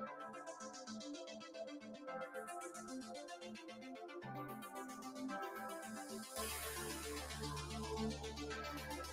Thank you.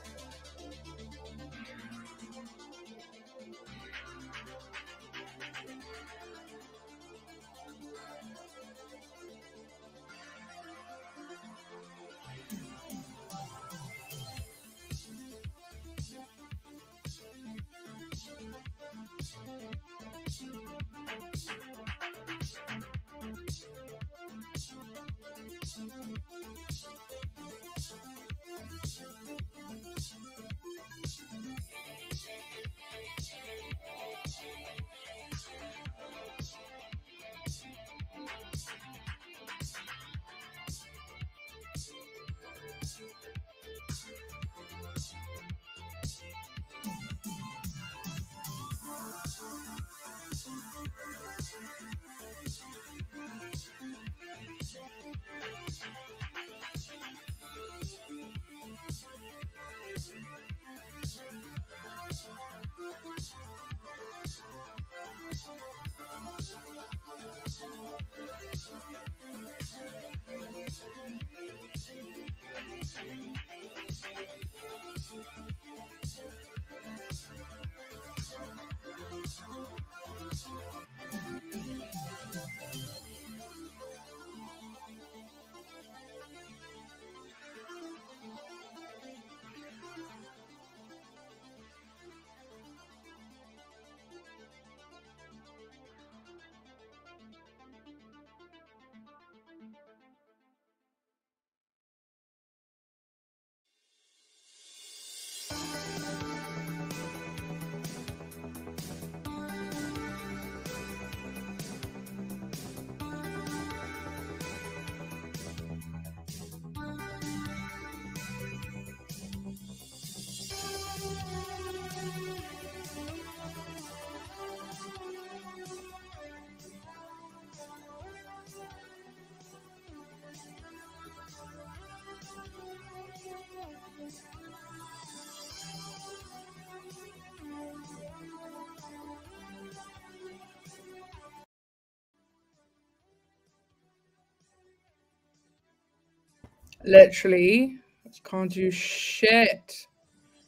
Literally, can't do shit.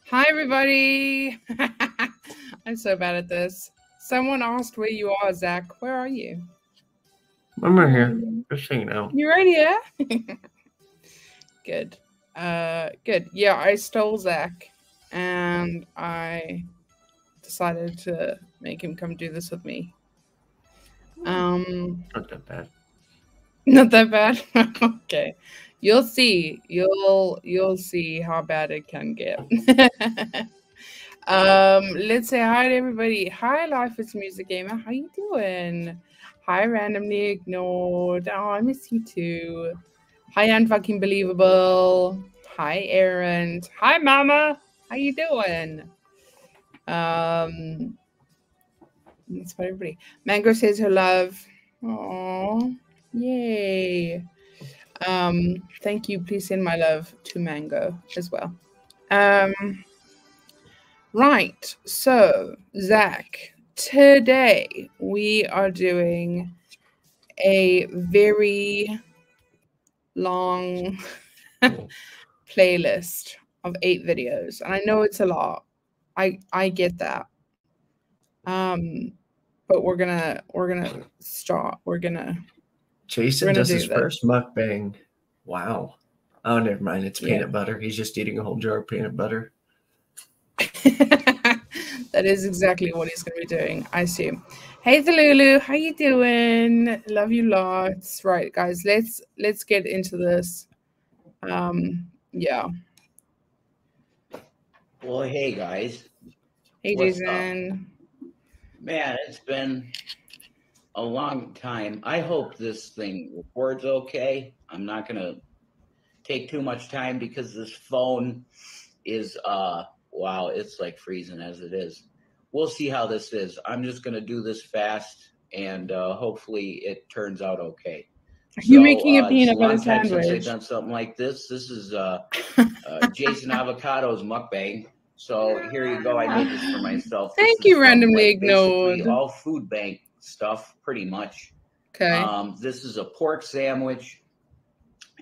Hi, everybody. I'm so bad at this. Someone asked where you are, Zach. Where are you? I'm right here. Just hanging out. You're right here. good. Uh, good. Yeah, I stole Zach, and I decided to make him come do this with me. Um, not that bad. Not that bad. okay, you'll see. You'll you'll see how bad it can get. um, let's say hi to everybody. Hi, Life is Music Gamer. How you doing? Hi, randomly ignored. Oh, I miss you too. Hi, unfucking believable. Hi, Aaron. Hi, Mama. How you doing? Um, that's for everybody. Mango says her love. Oh, yay. Um, thank you. Please send my love to Mango as well. Um, right. So, Zach, today we are doing a very long playlist of eight videos. And I know it's a lot. I I get that. Um but we're gonna we're gonna start. We're gonna Jason we're does do his this. first mukbang. Wow. Oh, never mind. It's peanut yeah. butter. He's just eating a whole jar of peanut butter. that is exactly what he's going to be doing. I assume. Hey, the Lulu, how you doing? Love you lots. Right, guys, let's let's get into this. Um, yeah. Well, hey guys. Hey, What's Jason. Up? Man, it's been a long time. I hope this thing records okay. I'm not gonna take too much time because this phone is uh wow, it's like freezing as it is. We'll see how this is. I'm just going to do this fast and uh, hopefully it turns out okay. Are you so, making a uh, peanut butter sandwich? I've done something like this. This is uh, uh, Jason Avocado's mukbang. So here you go. I made this for myself. Thank you, randomly ignored. All food bank stuff, pretty much. Okay. Um, this is a pork sandwich,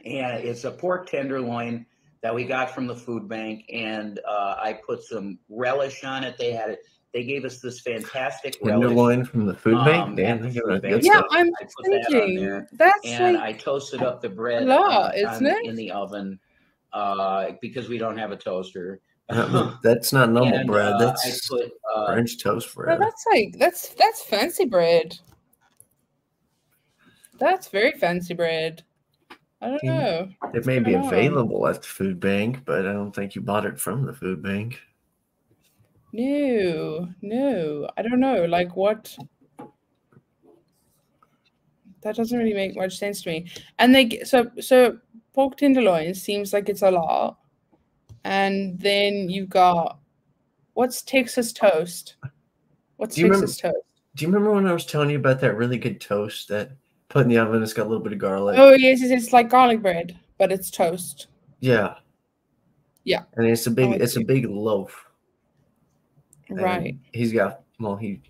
and it's a pork tenderloin that we got from the food bank, and uh, I put some relish on it. They had it. They gave us this fantastic tenderloin from the food bank. Um, Damn, food bank. Yeah, I'm thinking that that's and like I toasted up the bread lot, on, isn't it? in the oven uh, because we don't have a toaster. that's not normal and, bread. Uh, that's put, uh, French toast bread. that's like that's that's fancy bread. That's very fancy bread. I don't know. It may be available at the food bank, but I don't think you bought it from the food bank. No, no, I don't know. Like what? That doesn't really make much sense to me. And they so so pork tenderloin seems like it's a lot, and then you've got what's Texas toast? What's Texas remember, toast? Do you remember when I was telling you about that really good toast that put in the oven? It's got a little bit of garlic. Oh yes, it's like garlic bread, but it's toast. Yeah. Yeah. And it's a big it's a big loaf. Right. And he's got well, he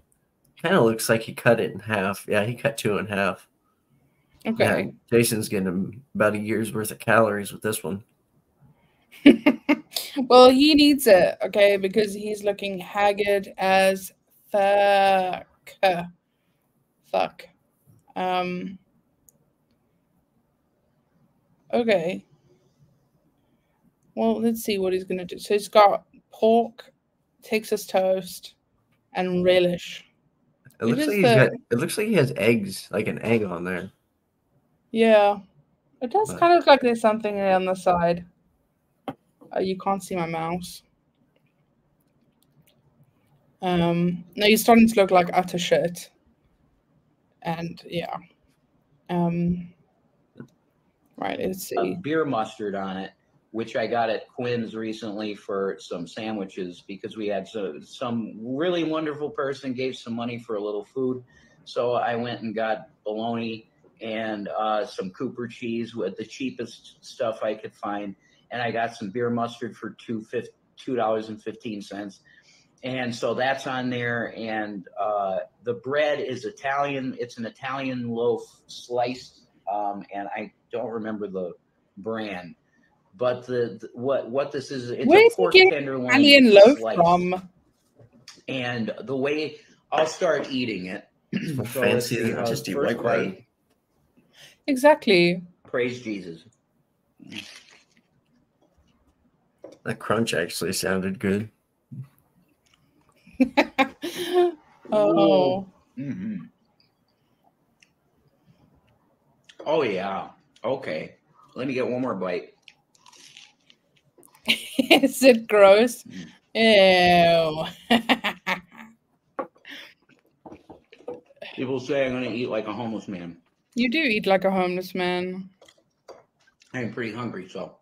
kind of looks like he cut it in half. Yeah, he cut two in half. Okay. Yeah, Jason's getting about a year's worth of calories with this one. well, he needs it, okay, because he's looking haggard as fuck. Fuck. Um. Okay. Well, let's see what he's gonna do. So he's got pork Texas toast, and relish. It looks like he's the... got. It looks like he has eggs, like an egg on there. Yeah, it does but... kind of look like there's something on the side. Uh, you can't see my mouse. Um, no, you're starting to look like utter shit. And yeah. Um, right, let's see. beer mustard on it which I got at Quinn's recently for some sandwiches because we had so, some really wonderful person gave some money for a little food. So I went and got bologna and uh, some Cooper cheese with the cheapest stuff I could find, and I got some beer mustard for two two dollars and fifteen cents. And so that's on there, and uh, the bread is Italian. It's an Italian loaf sliced, um, and I don't remember the brand but the, the what what this is it's Where's a pork he tenderloin Italian loaf slice. from? and the way I'll start eating it. Well, So let's fancy see, uh, just eat first white Exactly. Praise Jesus. That crunch actually sounded good. oh, hmm Oh yeah. Okay. Let me get one more bite. is it gross? Ew. People say I'm gonna eat like a homeless man. you do eat like a homeless man. I'm pretty hungry, so.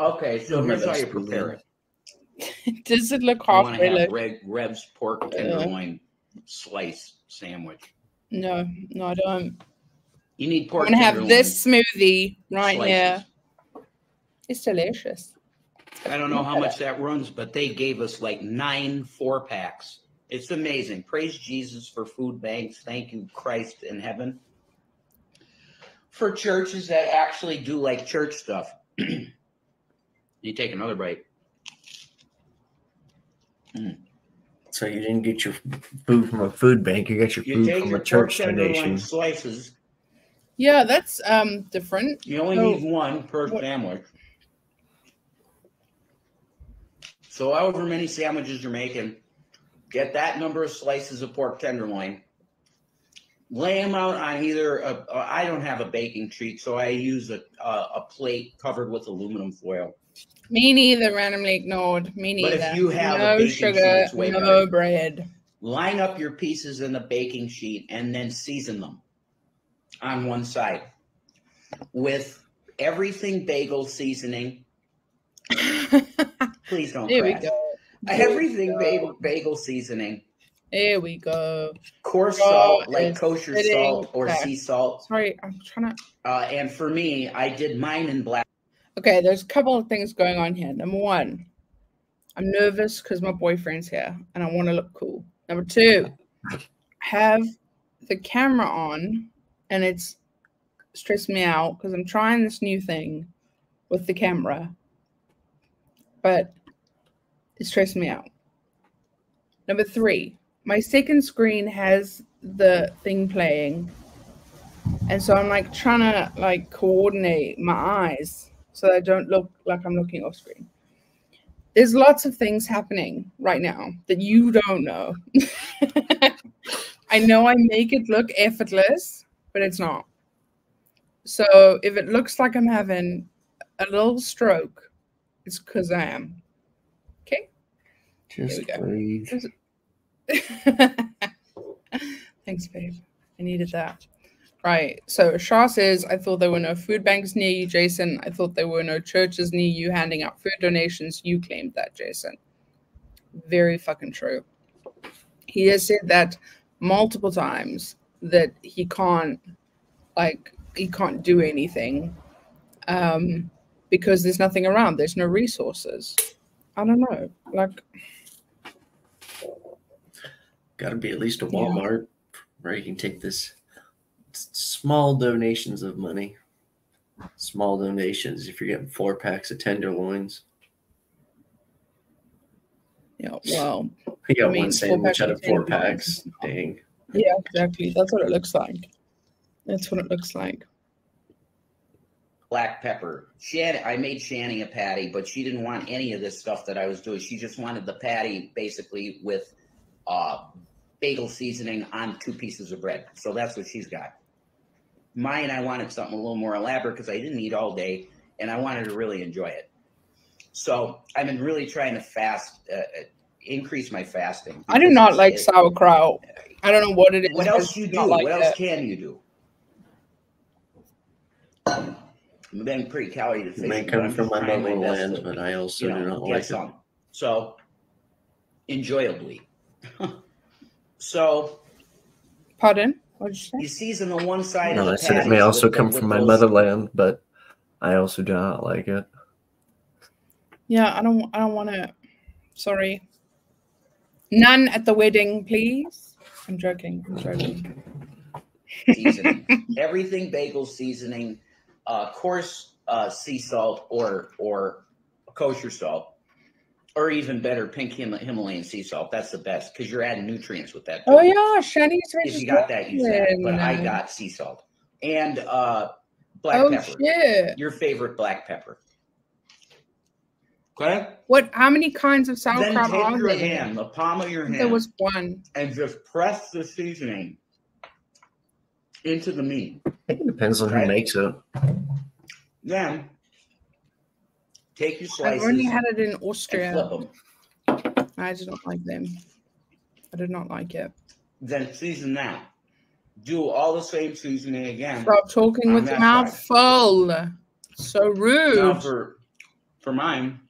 Okay, so here's how you best food prepare it. Does it look You halfway have like? Reg, Rev's pork tenderloin slice sandwich. No, no, I don't. You need pork. I'm pork gonna have this smoothie right slices. here. It's delicious. I don't know how much that runs, but they gave us like nine four packs. It's amazing. Praise Jesus for food banks. Thank you, Christ in heaven. For churches that actually do like church stuff. you take another bite. So you didn't get your food from a food bank. You got your You food take from your a church tenderloin donation. slices. Yeah, that's um different. You only So, need one per what- sandwich. So, however many sandwiches you're making, get that number of slices of pork tenderloin. Lay them out on either. A, uh, I don't have a baking sheet, so I use a, a a plate covered with aluminum foil. Me neither. Randomly ignored. Me But neither. if you have no sheet, sugar, it's no better. bread. Line up your pieces in the baking sheet and then season them on one side with everything bagel seasoning. Please don't Here we crash. go. Everything Here we bagel, go. bagel seasoning, Here we go. coarse Oh, salt like kosher salt or back. sea salt. Sorry, I'm trying to. Uh, and for me, I did mine in black. Okay, there's a couple of things going on here. Number one, I'm nervous because my boyfriend's here and I want to look cool. Number two, have the camera on and it's stressed me out because I'm trying this new thing with the camera, but it stressed me out. Number three, my second screen has the thing playing. And so I'm like trying to like coordinate my eyes so I don't look like I'm looking off screen. There's lots of things happening right now that you don't know. I know I make it look effortless, but it's not. So if it looks like I'm having a little stroke, it's because I am. Okay. Just breathe. Thanks, babe. I needed that. Right. So Shah says, I thought there were no food banks near you, Jason. I thought there were no churches near you handing out food donations. You claimed that, Jason. Very fucking true. He has said that multiple times that he can't, like, he can't do anything um, because there's nothing around. There's no resources. I don't know. Like, Got to be at least a Yeah. Walmart where you can take this small donations of money. Small donations if you're getting four packs of tenderloins. Yeah, know, well, You got I mean, one four sandwich out of of four tenderloins. packs. Dang. Yeah, exactly. That's what it looks like. That's what it looks like. black pepper. Shan, I made Shani a patty, but she didn't want any of this stuff that I was doing. She just wanted the patty basically with uh, bagel seasoning on two pieces of bread. So that's what she's got. Mine, I wanted something a little more elaborate because I didn't eat all day and I wanted to really enjoy it. So I've been really trying to fast, uh, uh, increase my fasting. I do not like it- sauerkraut. I don't know what it is. What else it's you do? like what else it. can you do? I'm been pretty calorie It deficient. may come from my trying best motherland, but I also you know, do not get like it. So, enjoyably. so Pardon? What did you say? you season the one side. No, of I said it may also come from my motherland, but I also do not like it. Yeah, I don't. I don't want to. Sorry. None at the wedding, please. I'm joking. I'm joking. seasoning. Everything bagel seasoning, uh, coarse uh, sea salt or or kosher salt, or even better, pink Him- Himalayan sea salt. That's the best because you're adding nutrients with that. Oh too. yeah, Shani's If you got that, use that. But I got sea salt and uh, black Oh pepper. shit! Your favorite black pepper. Okay. What? How many kinds of sauerkraut Then sauerkraut take are your there? hand, the palm of your hand, There was one. and just press the seasoning into the meat. I think it depends on who Right. makes it. Then take your I've only had it in Austria. I did not like them. I did not like it. Then season that. Do all the same seasoning again. Stop talking with your mouth side. full. So rude. Now for for mine,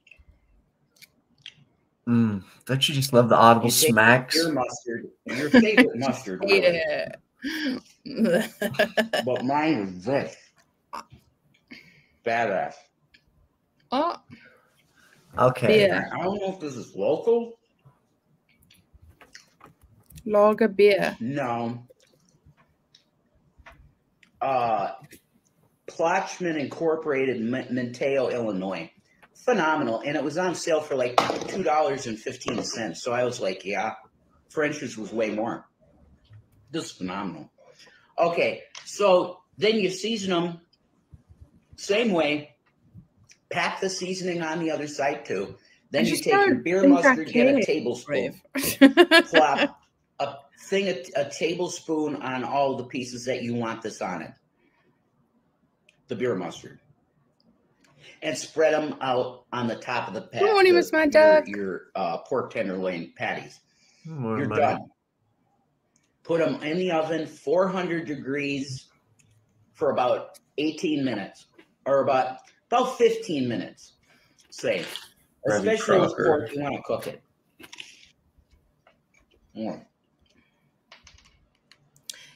Mm, don't you just love the audible You smacks? your mustard, your favorite mustard. really. yeah. But mine was this. Badass. Oh, Okay. beer. I don't know if this is local. Lager beer. No. Uh, Plochman Incorporated, M- Mateo, Illinois. Phenomenal. And it was on sale for like $2.15. So I was like, yeah, French's was way more. This is phenomenal. Okay. So then you season them same way. Pack the seasoning on the other side too. Then you take your beer mustard, get a tablespoon plop a thing, a, a tablespoon on all the pieces that you want this on it. The beer mustard. And spread them out on the top of the pat. Good morning, Miss Mad your, Duck. your uh, pork tenderloin patties. More You're money. done. Put them in the oven, 400 degrees, for about 18 minutes, or about about 15 minutes. Say, Ravi especially with pork, you want to cook it. Mm.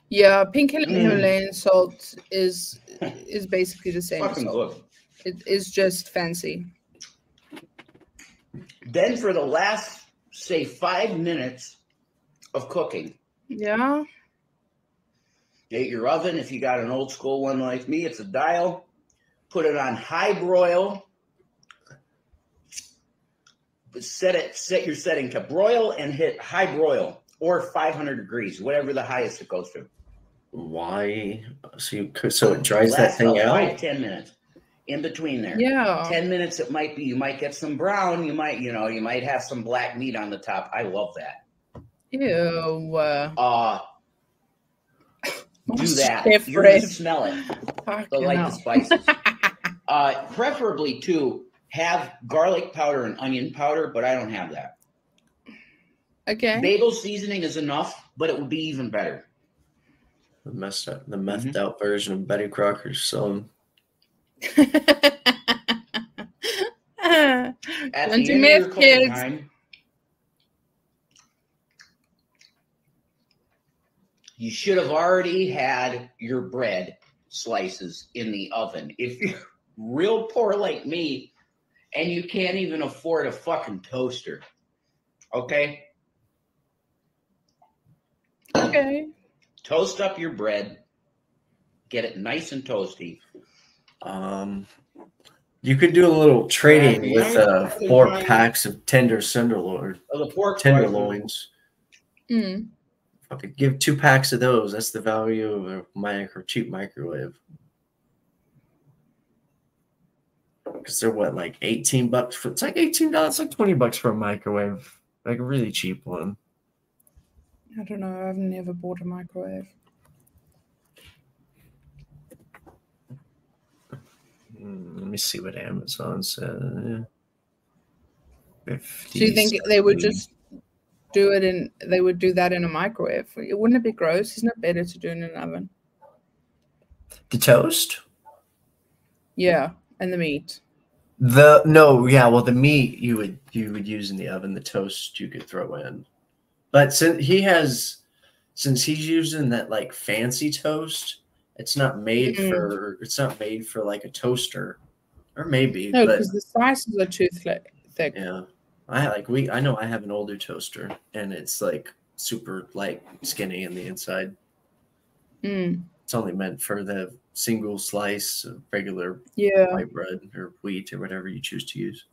yeah, pink Him- Mm. Himalayan salt is is basically the same. Fucking salt. good. It is just fancy. Then for the last, say, five minutes of cooking, Yeah. get your oven. If you got an old school one like me, it's a dial. Put it on high broil. Set it. Set your setting to broil and hit high broil or 500 degrees, whatever the highest it goes to. Why? So you could, so it dries that thing about out. Five, ten minutes in between there. Yeah. 10 minutes it might be you might get some brown you might you know you might have some black meat on the top i love that Ew. Uh, uh do that Chef you're gonna Brave. smell it Fucking but like the spices uh preferably too have garlic powder and onion powder but i don't have that Okay. bagel seasoning is enough but it would be even better The messed up, the methed Mhm. out version of Betty Crocker's son. at Bunch the of end of your kids. time you should have already had your bread slices in the oven if you're real poor like me and you can't even afford a fucking toaster okay okay. toast up your bread get it nice and toasty Um, you could do a little trading Yeah, with uh, four packs of tender tenderloin, Oh, the pork tenderloins. Mm. Fucking give two packs of those. That's the value of a micro cheap microwave. Because they're what, like eighteen bucks for? It's like eighteen dollars, like twenty bucks for a microwave, like a really cheap one. I don't know. I've never bought a microwave. Hmm, let me see what Amazon said. Do you think they would just do it in? They would do that in a microwave? Wouldn't it be gross? Isn't it better to do it in an oven? the toast? Yeah, and the meat. The no, yeah, well, the meat you would you would use in the oven. The toast you could throw in, but since he has, since he's using that like fancy toast, it's not made Mm. for it's not made for like a toaster, or maybe, No, because the slices are too thick. thick. yeah, I like we I know I have an older toaster and it's like super like skinny in the inside. Mm. It's only meant for the single slice of regular Yeah. white bread or wheat or whatever you choose to use.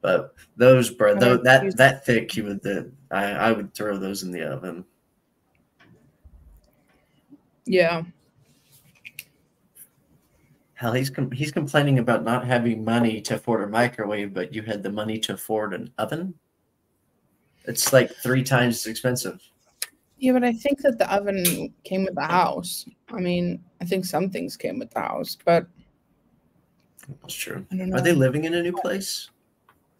But those bread, though, that that thick, you would the I, I would throw those in the oven. Yeah. Hell, he's com- he's complaining about not having money to afford a microwave, but you had the money to afford an oven. It's like three times as expensive. Yeah, but I think that the oven came with the house. I mean, I think some things came with the house, but That's true. I don't know. Are they living in a new place?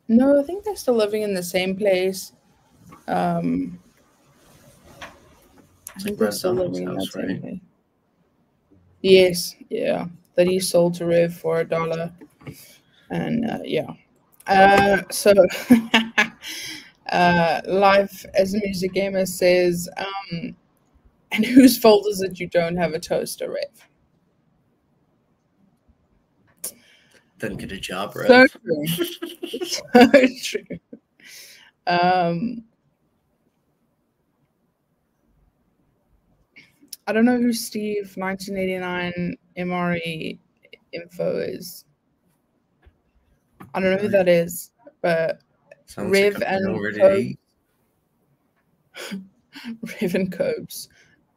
No, I think they're still living in the same place. Um, I think they're still living in that same right? place. Yes, yeah, that he sold to Riv for a dollar, and uh, yeah. Uh, so, uh, life as a music gamer says, um, and whose fault is it you don't have a toaster, Riv? Then get a job, right? So true. so true. Um, I don't know who Steve 1989 MRE info is. I don't know who that is, but Sounds Riv like and Coke. to eat. Raven Cobes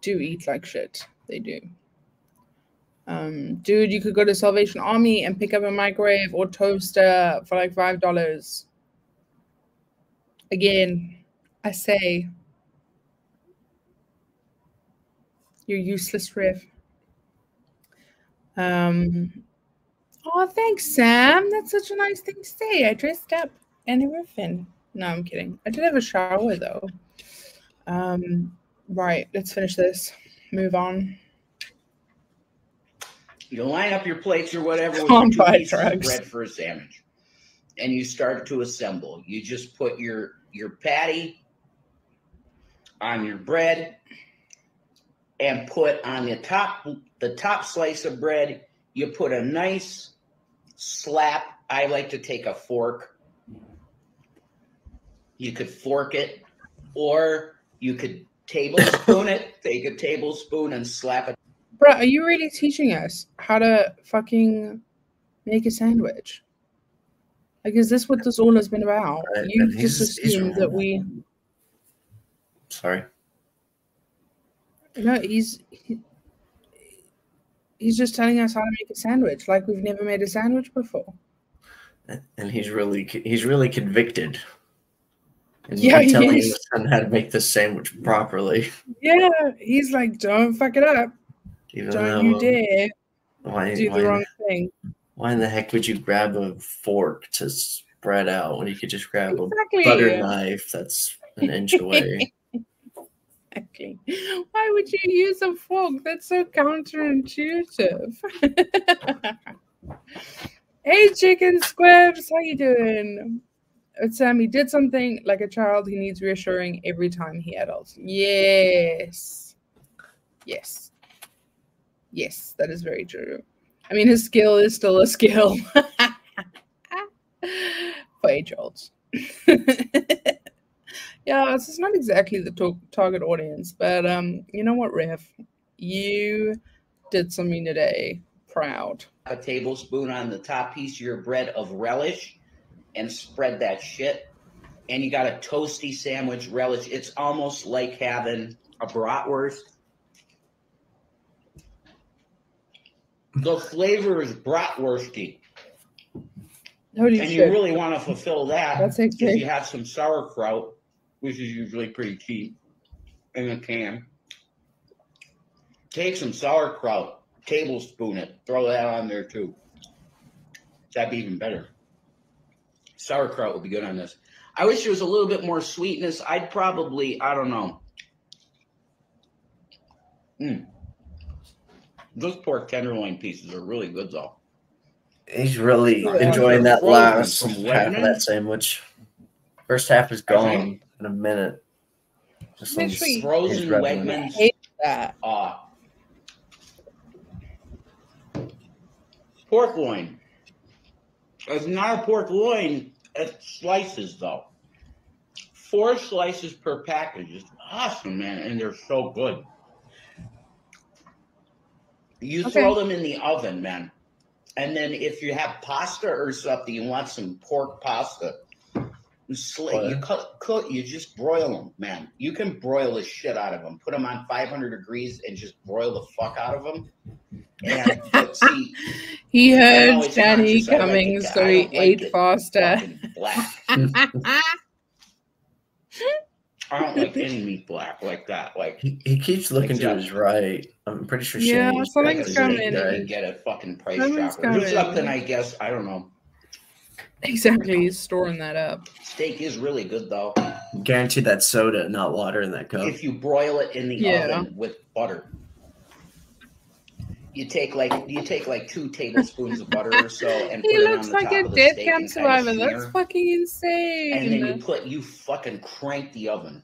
do eat like shit. They do. Um, dude, you could go to Salvation Army and pick up a microwave or toaster for like five dollars. Again, I say you're useless, Riv. Um, oh, thanks, Sam. That's such a nice thing to say. I dressed up and everything. No, I'm kidding. I did have a shower though. Um, right, let's finish this. Move on. You line up your plates or whatever with Come two pieces of bread for a sandwich, and you start to assemble. You just put your your patty on your bread, and put on the top the top slice of bread. You put a nice slap. I like to take a fork. You could fork it, or you could tablespoon it. Take a tablespoon and slap it Bro, are you really teaching us how to fucking make a sandwich? Like, is this what this all has been about? Right, You and he's- just he's assumed that we. Sorry. No, he's. He, he's just telling us how to make a sandwich, like we've never made a sandwich before. and he's really he's really convicted. And Yeah, you're telling his son how to make this sandwich properly. Yeah, he's like, don't fuck it up. Even Don't though, you um, dare Why, do why, the wrong thing. why in the heck would you grab a fork to spread out when you could just grab a butter knife that's an inch away? Exactly. Why would you use a fork? That's so counterintuitive. hey, chicken squibs, how you doing? Sammy did something like a child. He needs reassuring every time he adults. Yes, yes, yes. That is very true. I mean, his skill is still a skill for age olds. yeah, this is not exactly the target audience, but um, you know what, Rev, you did something today. Proud. a tablespoon on the top piece of your bread of relish and spread that shit. And you got a toasty sandwich relish. It's almost like having a bratwurst. The flavor is bratwursty. And you really want to fulfill that That's if you have some sauerkraut, which is usually pretty cheap in a can. Take some sauerkraut, tablespoon it, throw that on there too. That'd be even better. Sauerkraut would be good on this. I wish there was a little bit more sweetness. I'd probably, I don't know. Mm. Those pork tenderloin pieces are really good though. He's really Yeah. enjoying that last half of that sandwich. First half is gone think- in a minute. Just Make sure Frozen revenue. Wegmans. hate that. Uh, pork loin. It's not a pork loin. It's slices though. Four slices per package is awesome, man, and they're so good. You Okay. throw them in the oven, man. And then if you have pasta or something, you want some pork pasta. You, sli- you cut, cook, you just broil them, man. You can broil the shit out of them. Put them on 500 degrees and just broil the fuck out of them. And but see, He heard always Jenny conscious. I like so he like ate it faster. black. I don't like any meat black like that. Like He, he keeps looking to his right. I'm pretty sure Yeah, something's coming. there, you right? can get a fucking price Something's dropper. Or coming. something, I guess. I don't know. Exactly, he's storing that up. Steak is really good though. Guarantee that soda, not water in that cup. If you broil it in the Yeah. oven with butter. You take like you take like two tablespoons of butter or so and He put it on looks the like top a of the dead steak camp and kinda survivor. That's fucking insane. and then you put you fucking crank the oven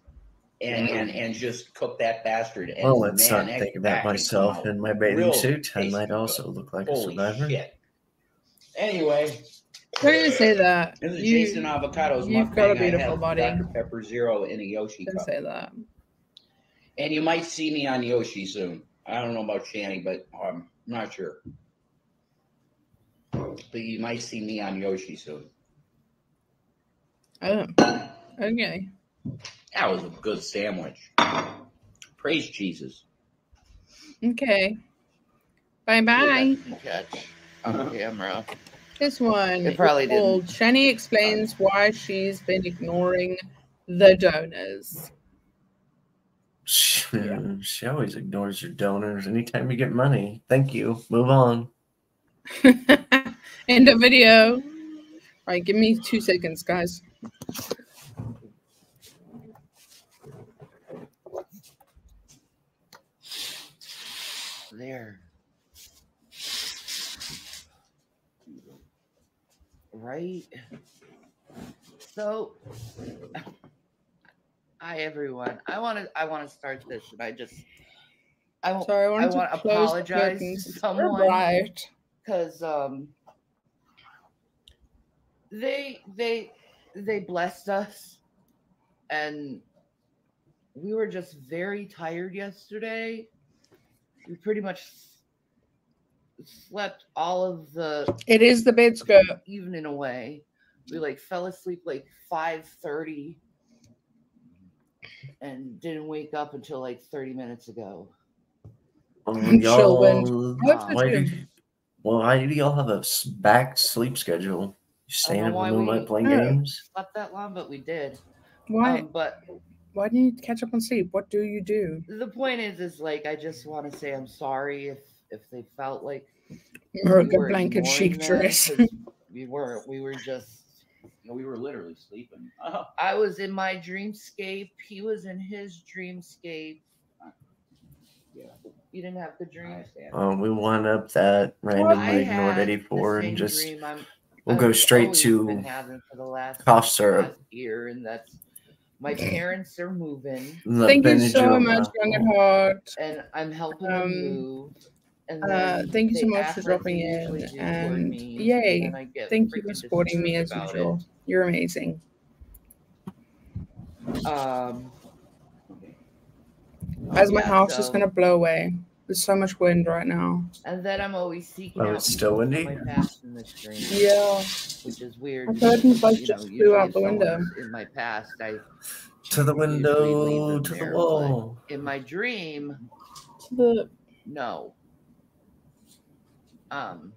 and and, and just cook that bastard. And well, let's man, not think about back can come myself in my bathing suit. I tasty might good. also look like a Holy survivor. shit. Anyway, Don't even say that. this is You- Jason Avocados. you've got a. I beautiful have body. Dr. Pepper Zero in a Yoshi Don't cup. say that. And you might see me on Yoshi soon. I don't know about Shanny, but I'm not sure. But you might see me on Yoshi soon. Oh, okay. That was a good sandwich. Praise Jesus. Okay. Bye bye. catch on camera. This one It probably is called Shani explains why she's been ignoring the donors. She, she always ignores her donors anytime you get money. Thank you. Move on. End of video. All right, give me two seconds, guys. There. Right. So, hi everyone. I want to. I want to start this, and I just. I want Sorry, I to wanna close the apologize to someone. Right. because um they they they blessed us and we were just very tired yesterday we pretty much slept all of the It is the bed skirt. evening away we like fell asleep like 5.30 and didn't wake up until like 30 minutes ago Um, y'all- why it do, well, why do y'all have a back sleep schedule? You staying up why in the we- moonlight playing Oh. games? slept that long but we did Why? um, but why do you catch up on sleep? What do you do? the point is is like i just want to say i'm sorry if if they felt like America we were blanket ignoring sheep them, dress. 'cause we weren't we were just We were literally sleeping. Oh, i was in my dreamscape he was in his dreamscape Yeah. you didn't have the I dream. Um, we wound up that I randomly ignored 84 and just we'll go I've straight to for the last, cough syrup. year and that's my parents are moving the Thank you so much. Young at Heart. and i'm helping Um, them move and Uh, thank you so much for dropping in, usually and me, yay, then I get Thank you for supporting me as disturbed about usual. You're amazing. um As my Yeah, house is gonna blow away. There's so much wind right now. And then I'm always seeking Oh, out it's still windy? my past in this dream, Yeah. which is weird. My because, curtains, like, you just know, flew out the window. In my past, I To the window, to the there, but wall. In my dream, To the no. Um,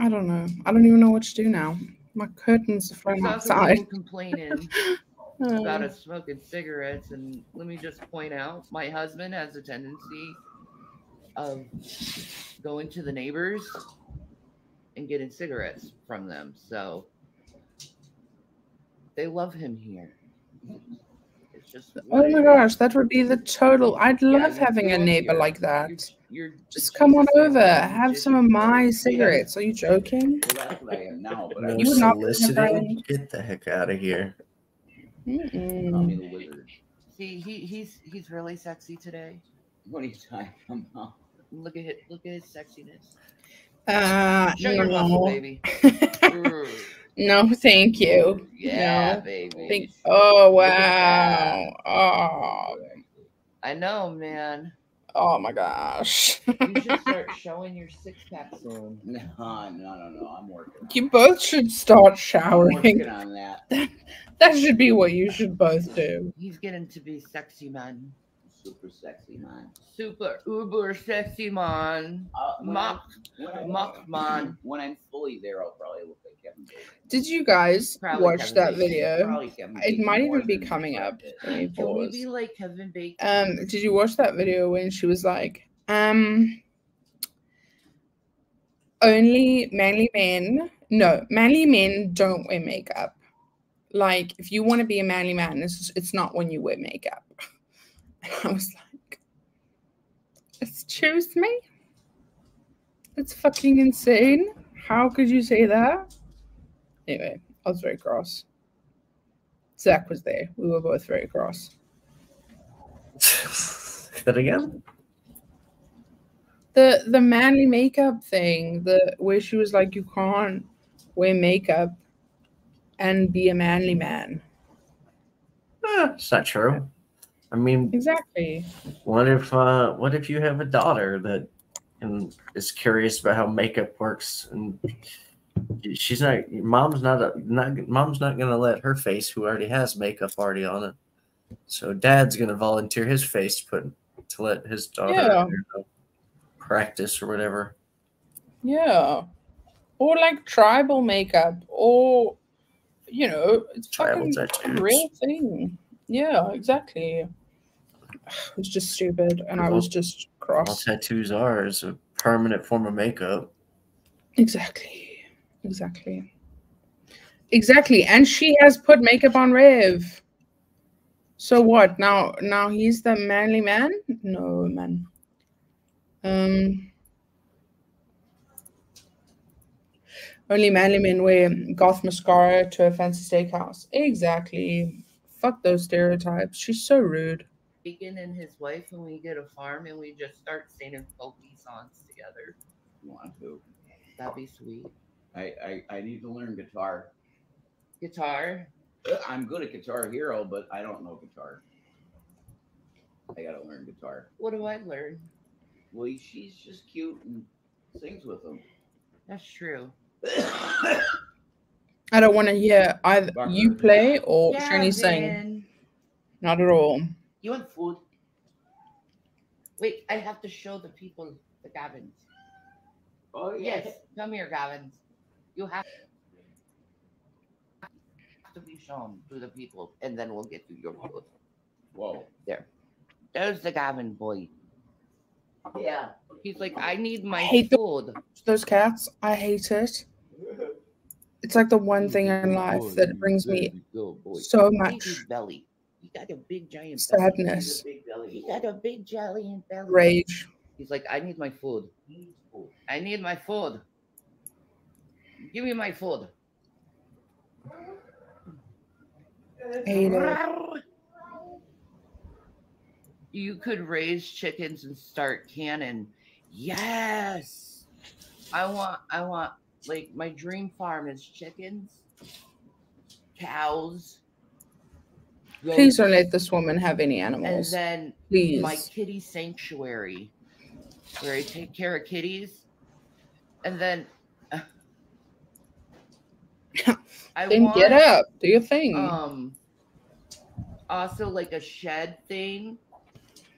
I don't know. I don't even know what to do now. My curtains are from outside. complaining about Um, us smoking cigarettes, and let me just point out, my husband has a tendency of going to the neighbors and getting cigarettes from them. So they love him here. It's just oh my gosh, that would be the total. I'd love you having a neighbor here. like that. You're, you're Just come on over. Have some of my cigarettes. Are you joking? Well, I am now, but I No You would not be soliciting. Get the heck out of here. call Mm-mm. me the wizard. See, he, he's he's really sexy today. What are you talking about? Look at it. Look at his sexiness. Uh, Show your muscle, no. baby. No, thank you. yeah, No. baby. Thank. Oh wow. Oh. I know, man. Oh my gosh. You should start showing your six pack soon. No, no, no, no. I'm working. You both should start I'm showering. working on that. That should be what you should both do. He's getting to be sexy man. Super sexy man. Super uber sexy man. Uh, when Mock, I- when I- mock man. When I'm fully there, I'll probably look like Kevin Bacon. Did you guys Probably watch Kevin that Bacon. video? It might even be coming up. Pitt. Let Can we be like Kevin Bacon? Um, did you watch that video when she was like, um, only manly men, no, manly men don't wear makeup. Like, if you want to be a manly man, it's, it's not when you wear makeup. And I was like, excuse me? It's fucking insane. How could you say that? Anyway, I was very cross. Zach was there. We were both very cross. that again? the the manly makeup thing the where she was like you can't wear makeup and be a manly man Eh, it's not true. I mean, exactly what if uh, what if you have a daughter that and is curious about how makeup works and she's not mom's not a, not mom's not gonna let her face who already has makeup already on it. So dad's gonna volunteer his face to put to let his daughter Yeah. practice or whatever. yeah or like tribal makeup or you know it's Tribal fucking a tattoos. real thing yeah exactly it was just stupid and i was just cross All tattoos are is a permanent form of makeup. exactly exactly. Exactly and she has put makeup on rev. So what? Now now he's the manly man? No man. Um only manly men wear goth mascara to a fancy steakhouse. Exactly. Fuck those stereotypes. She's so rude. Bacon and his wife, and we get a farm, and we just start singing folky songs together. Want to? That'd be sweet. I, I I need to learn guitar. Guitar. Uh, I'm good at Guitar Hero, but I don't know guitar. I gotta learn guitar. What do I learn? Well, she's just cute and sings with them. That's true. i don't want to hear either you play or Shanny sing not at all You want food? Wait, I have to show the people the Gavins. oh Yes, come here, Gavins. You have to be shown to the people, and then we'll get to your food. Whoa. There. There's the Gavin boy. Yeah. He's like, I need my hate the- food. those cats i hate it it's like the one thing in life that brings me so much belly. He got a big giant sadness Big belly. He got a big giant belly. rage He's like, I need my food. I need my food. Give me my food. You could raise chickens and start canning. Yes. I want I want like my dream farm is chickens, cows, please don't let this woman have any animals. and then please my kitty sanctuary where I take care of kitties. And then I then want, get up do your thing Um also like a shed thing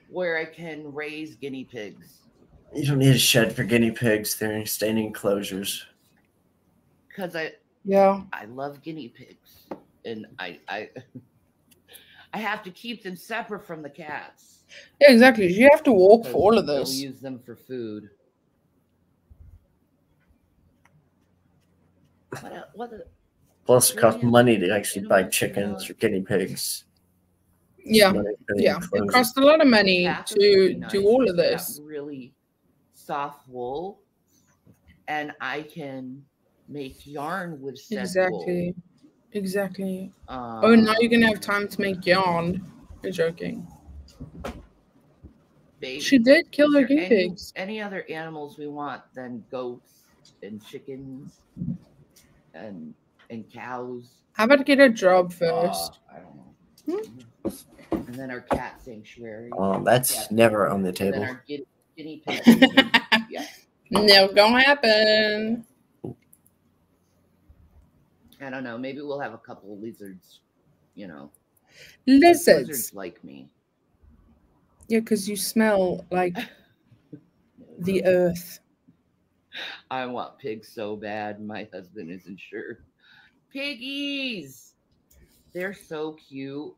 where I can raise guinea pigs. You don't need a shed for guinea pigs. They're staying in enclosures. Cause I yeah I love guinea pigs. And I I I have to keep them separate from the cats. yeah exactly you have to walk for all of they'll use them for food. What el- what the- Plus, it costs Really? money to actually buy chickens or guinea pigs. yeah Money for the yeah. it costs a lot of money Cat to really do all of this. Really soft wool, and I can make yarn with said exactly. exactly. Wool. oh now you're gonna have Um, time to make yarn. You're joking. baby, she did kill is her guinea any, pigs. Any other animals we want than goats and chickens and and cows? how about get a job first Uh, I don't know. and then our cat sanctuary, Um, that's Yeah. never on the and then table. our guinea, guinea pig. yeah, Never gonna happen. I don't know. Maybe we'll have a couple of lizards. You know, Lizards. lizards like me. Yeah, because you smell like the earth. I want pigs so bad. My husband isn't sure. Piggies! They're so cute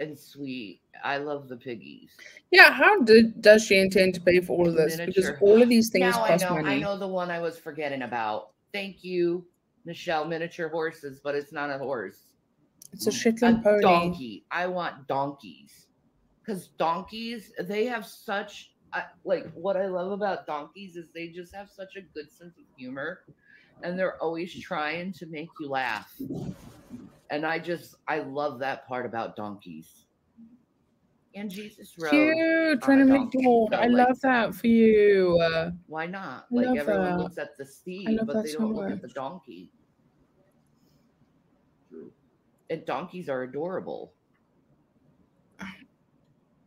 and sweet. I love the piggies. Yeah, how did does she intend to pay for all of this? Because all of these things now I cost know. money. I know the one I was forgetting about. Thank you, Michelle. Miniature horses, but it's not a horse. It's a mm. A Shetland pony. donkey. I want donkeys because donkeys they have such I, like what I love about donkeys is they just have such a good sense of humor, and they're always trying to make you laugh. And I just I love that part about donkeys. And Jesus Road. Cute, trying to make gold. so, I like- love that for you. Uh, Why not? I Like everyone that. looks at the steed, but they don't look at the donkey. And donkeys are adorable.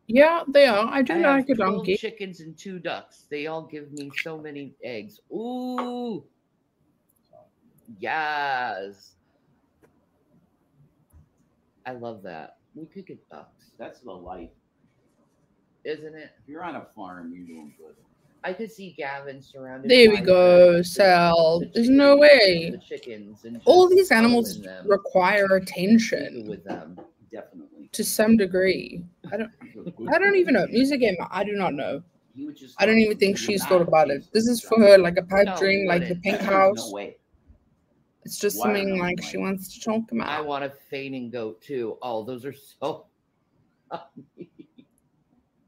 Yeah, they are. I do I like have a 12 donkey. chickens and two ducks. They all give me so many eggs. Ooh. Yes. I love that. We could get ducks, That's the life. isn't it? If you're on a farm, you're doing good. I could see Gavin surrounded. There we by go, the- Sal. the There's no chickens- way. The chickens and All just these animals cuddling them, require sleeping attention with them. Definitely. to some degree. I don't. I don't even know. Music game. I do not know. He would just I don't even think she's thought about it. This is for her like a pipe No, dream, like the wouldn't. pink No house. way. It's just Why something like she wants to talk about. I want a fainting goat too. Oh, those are so.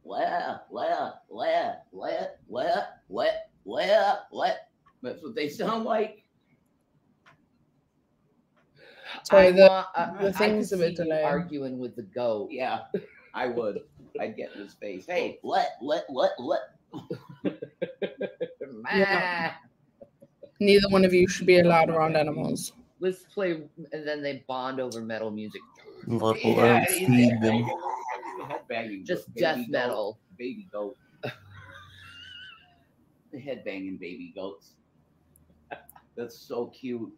Where, where, where, where, where, where, where, what? That's what they sound like. Sorry, I the- want, uh, the I thing's could a bit see you delayed. Arguing with the goat. Yeah, I would. I'd get in his face. Hey, what, what, what, what? Yeah. Neither one of you should be allowed around animals. Let's play, and then they bond over metal music. Little Yeah, earth he's feed them. Just death goat, metal. Baby goat. Headbanging baby goats. That's so cute.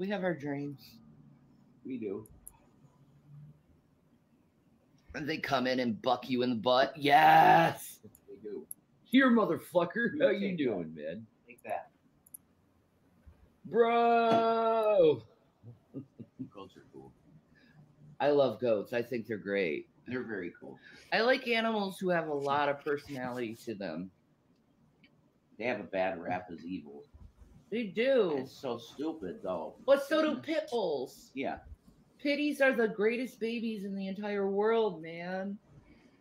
We have our dreams. We do. And they come in and buck you in the butt. Yes. We do. Here, motherfucker. You How you take doing, man? Take that. Bro. Goats are cool. I love goats. I think they're great. They're very cool. I like animals who have a lot of personality to them. They have a bad rap as evil. They do. It's so stupid though. But so do mm. pit bulls. Yeah. Pitties are the greatest babies in the entire world, man.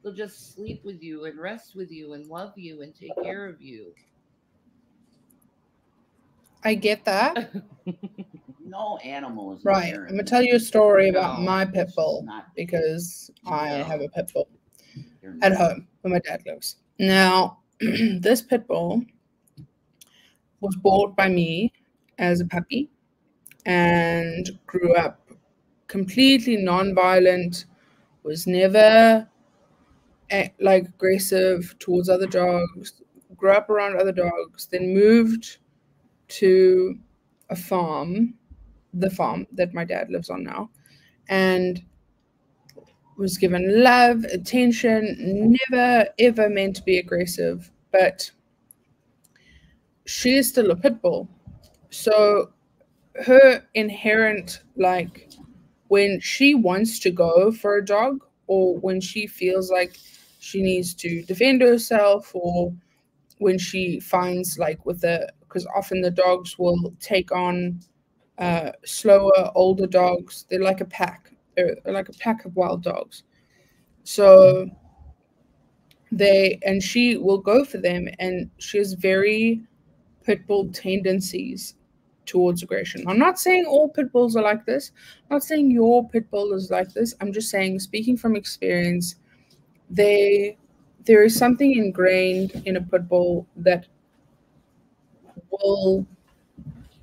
They'll just sleep with you and rest with you and love you and take care of you. I get that. No animal is Right. I'm gonna tell you a story about my pit bull Not because I No. have a pit bull at home where my dad lives. Now, this pit bull was bought by me as a puppy and grew up completely non-violent, was never like aggressive towards other dogs, grew up around other dogs, then moved to a farm, the farm that my dad lives on now, and was given love, attention, never ever meant to be aggressive, but she is still a pit bull. So her inherent like when she wants to go for a dog or when she feels like she needs to defend herself or when she finds like with the because often the dogs will take on uh, slower older dogs they're like a pack they're, like a pack of wild dogs so they and she will go for them and she is very pit bull tendencies towards aggression i'm not saying all pit bulls are like this I'm not saying your pit bull is like this i'm just saying speaking from experience they there is something ingrained in a pit bull that will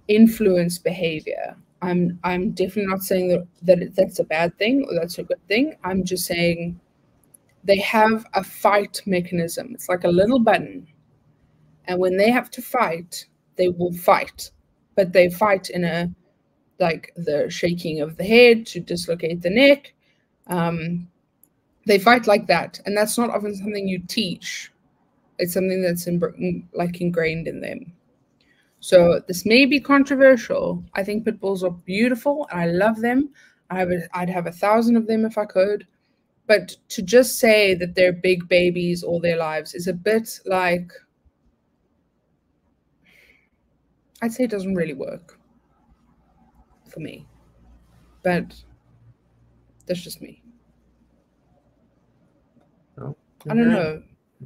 influence behavior I'm I'm definitely not saying that, that that's a bad thing or that's a good thing. I'm just saying they have a fight mechanism. It's like a little button. And when they have to fight, they will fight. But they fight in a like the shaking of the head to dislocate the neck. Um, they fight like that. And that's not often something you teach. It's something that's in, like ingrained in them. So this may be controversial. I think pit bulls are beautiful and I love them. I would I'd have a thousand of them if I could. But to just say that they're big babies all their lives is a bit like I'd say it doesn't really work for me. But that's just me. I don't know.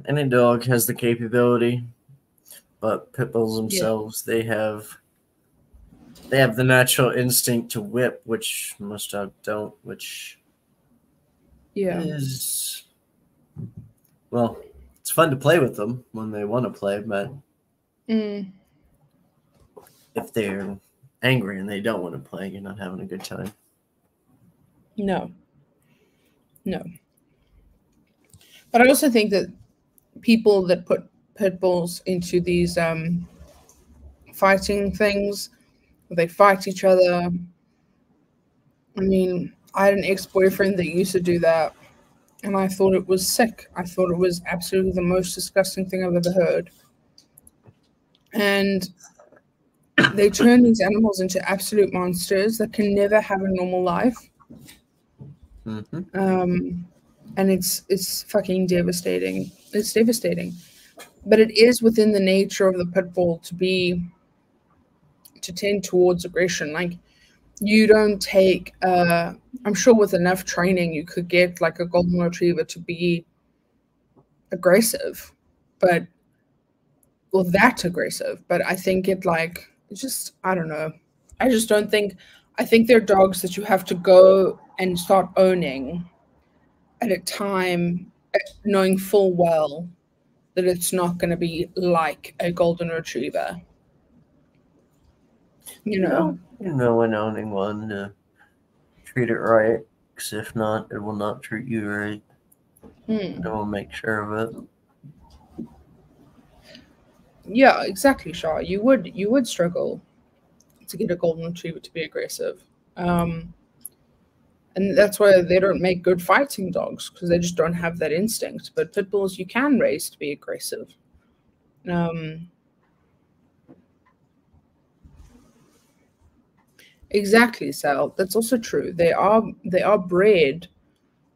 Any dog has the capability, but pit bulls themselves, they have they have the natural instinct to whip, which most dogs don't, which Yeah. is well, it's fun to play with them when they want to play, but Mm, if they're angry and they don't want to play, you're not having a good time. no. No. But I also think that people that put pit bulls into these um, fighting things, they fight each other. I mean, I had an ex boyfriend that used to do that, and I thought it was sick. I thought it was absolutely the most disgusting thing I've ever heard. And they turn these animals into absolute monsters that can never have a normal life. hmm Um, and it's it's fucking devastating. It's devastating. But it is within the nature of the pit bull to be to tend towards aggression. Like you don't take uh I'm sure with enough training you could get like a golden retriever to be aggressive, but well that aggressive. But I think it like it's just I don't know. I just don't think I think they're dogs that you have to go and start owning at a time knowing full well that it's not going to be like a golden retriever. You know, You know when owning one to treat it right, because if not, it will not treat you right. Hmm. It will make sure of it. Yeah, exactly, Shaw. You would you would struggle to get a golden retriever to be aggressive, um, and that's why they don't make good fighting dogs because they just don't have that instinct. But pit bulls you can raise to be aggressive. Um, exactly, Sal. That's also true. They are they are bred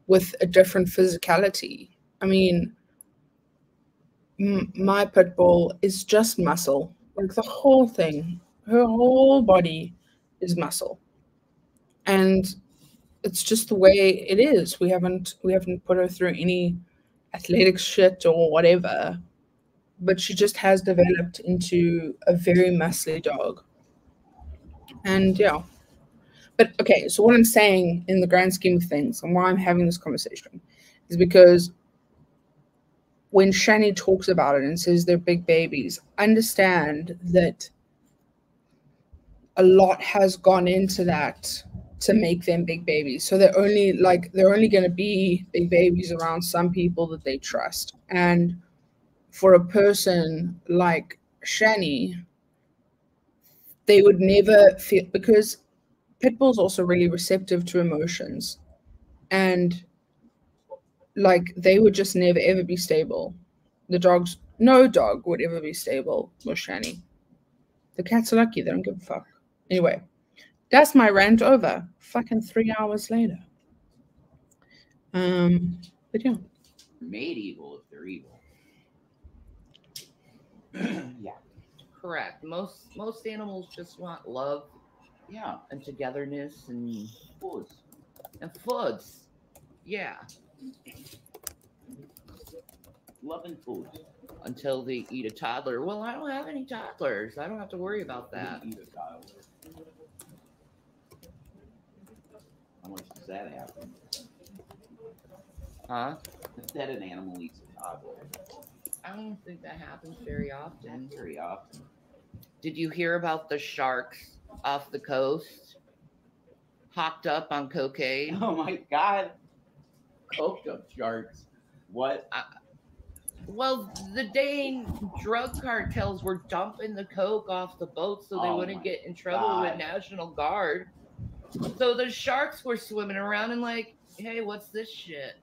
with a different physicality. I mean, my pit bull is just muscle. Like the whole thing, her whole body is muscle, and it's just the way it is. We haven't we haven't put her through any athletic shit or whatever, but she just has developed into a very muscly dog. And yeah. But okay, so what I'm saying in the grand scheme of things and why I'm having this conversation is because when Shanny talks about it and says they're big babies, understand that a lot has gone into that to make them big babies. So they're only like they're only going to be big babies around some people that they trust. And for a person like Shanny, they would never feel because pit bulls also really receptive to emotions and like they would just never ever be stable the dogs no dog would ever be stable with shanny the cats are lucky they don't give a fuck anyway that's my rant over fucking three hours later um but yeah Made evil if they're evil. yeah. Correct. Most most animals just want love Yeah. and togetherness and Foods. and foods. Yeah. Loving food Until they eat a toddler. Well, I don't have any toddlers. I don't have to worry about that. Eat a toddler. How much does that happen? Huh? That an animal eats a toddler. I don't think that happens very often. Not very often. Did you hear about the sharks off the coast? hocked up on cocaine. Oh my god. Coked up sharks. What? Well, the Dane drug cartels were dumping the coke off the boat so they Oh wouldn't get in trouble with National Guard. So the sharks were swimming around and like, hey, what's this shit?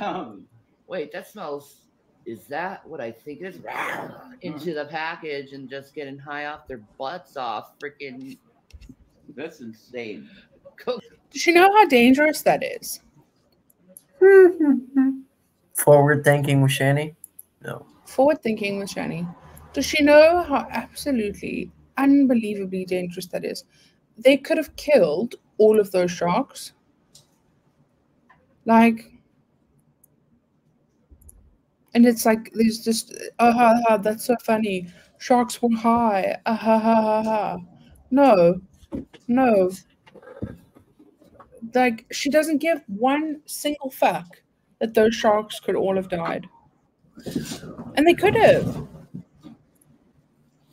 Um, Wait, that smells. Is that what I think it is? Into the package and just getting high off their butts off freaking that's insane. coke. Does she know how dangerous that is? Forward thinking with Shanny? No. Forward thinking with Shanny. Does she know how absolutely unbelievably dangerous that is? They could have killed all of those sharks. Like, and it's like there's just ah ha ha that's so funny. Sharks were high. Ah ha ha ha ha. No, no. Like she doesn't give one single fuck that those sharks could all have died. And they could have.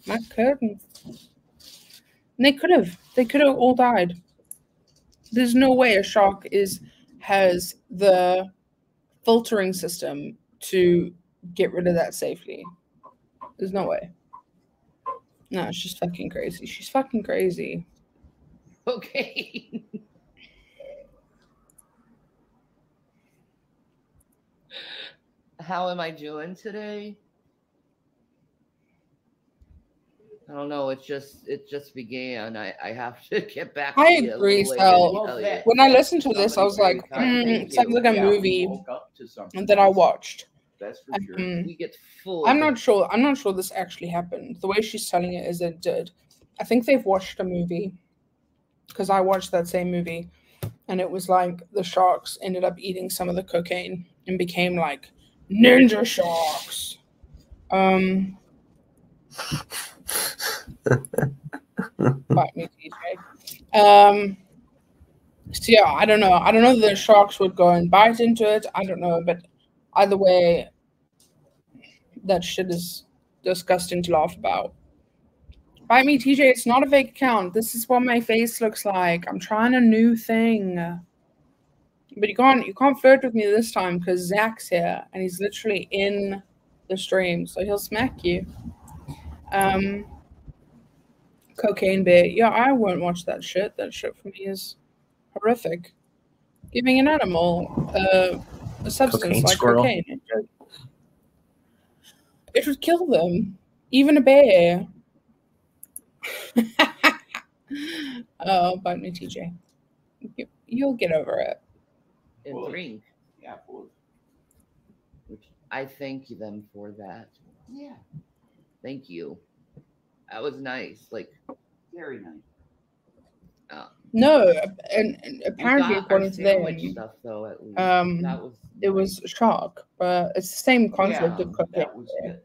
Not couldn't. And they could have. They could have all died. There's no way a shark is has the filtering system to get rid of that safely. There's no way. No, it's just fucking crazy. She's fucking crazy. Okay. How am I doing today? I don't know. It just it just began. I I have to get back. I to agree, little later Sal. to Well, tell When I listened to this, I was like, mm, Thank sounds you. like a Yeah, movie and up to something. that I watched. That's for sure. Um, We get full. I'm not sure. I'm not sure this actually happened. The way she's telling it is it did. I think they've watched a movie because I watched that same movie, and it was like the sharks ended up eating some of the cocaine and became like ninja sharks. Um, bite me, TJ. Um, so yeah, I don't know. I don't know that the sharks would go and bite into it. I don't know, but either way, that shit is disgusting to laugh about. Bite me, TJ. It's not a fake account. This is what my face looks like. I'm trying a new thing. But you can't you can't flirt with me this time because Zach's here and he's literally in the stream, so he'll smack you. Um cocaine bear. Yeah, I won't watch that shit. That shit for me is horrific. Giving an animal uh, a substance Cocaine like squirrel. cocaine. It, would- kill them. Even a bear. oh, bite me, TJ. You, you'll get over it. And Well, drink. Yeah, well, Which I thank them for that. yeah, Thank you. That was nice. Like very nice. uh, No, and, and we apparently, got our according to them, stuff though. At least um, that was it was shark, but it's the same concept yeah, of cocaine. that was good.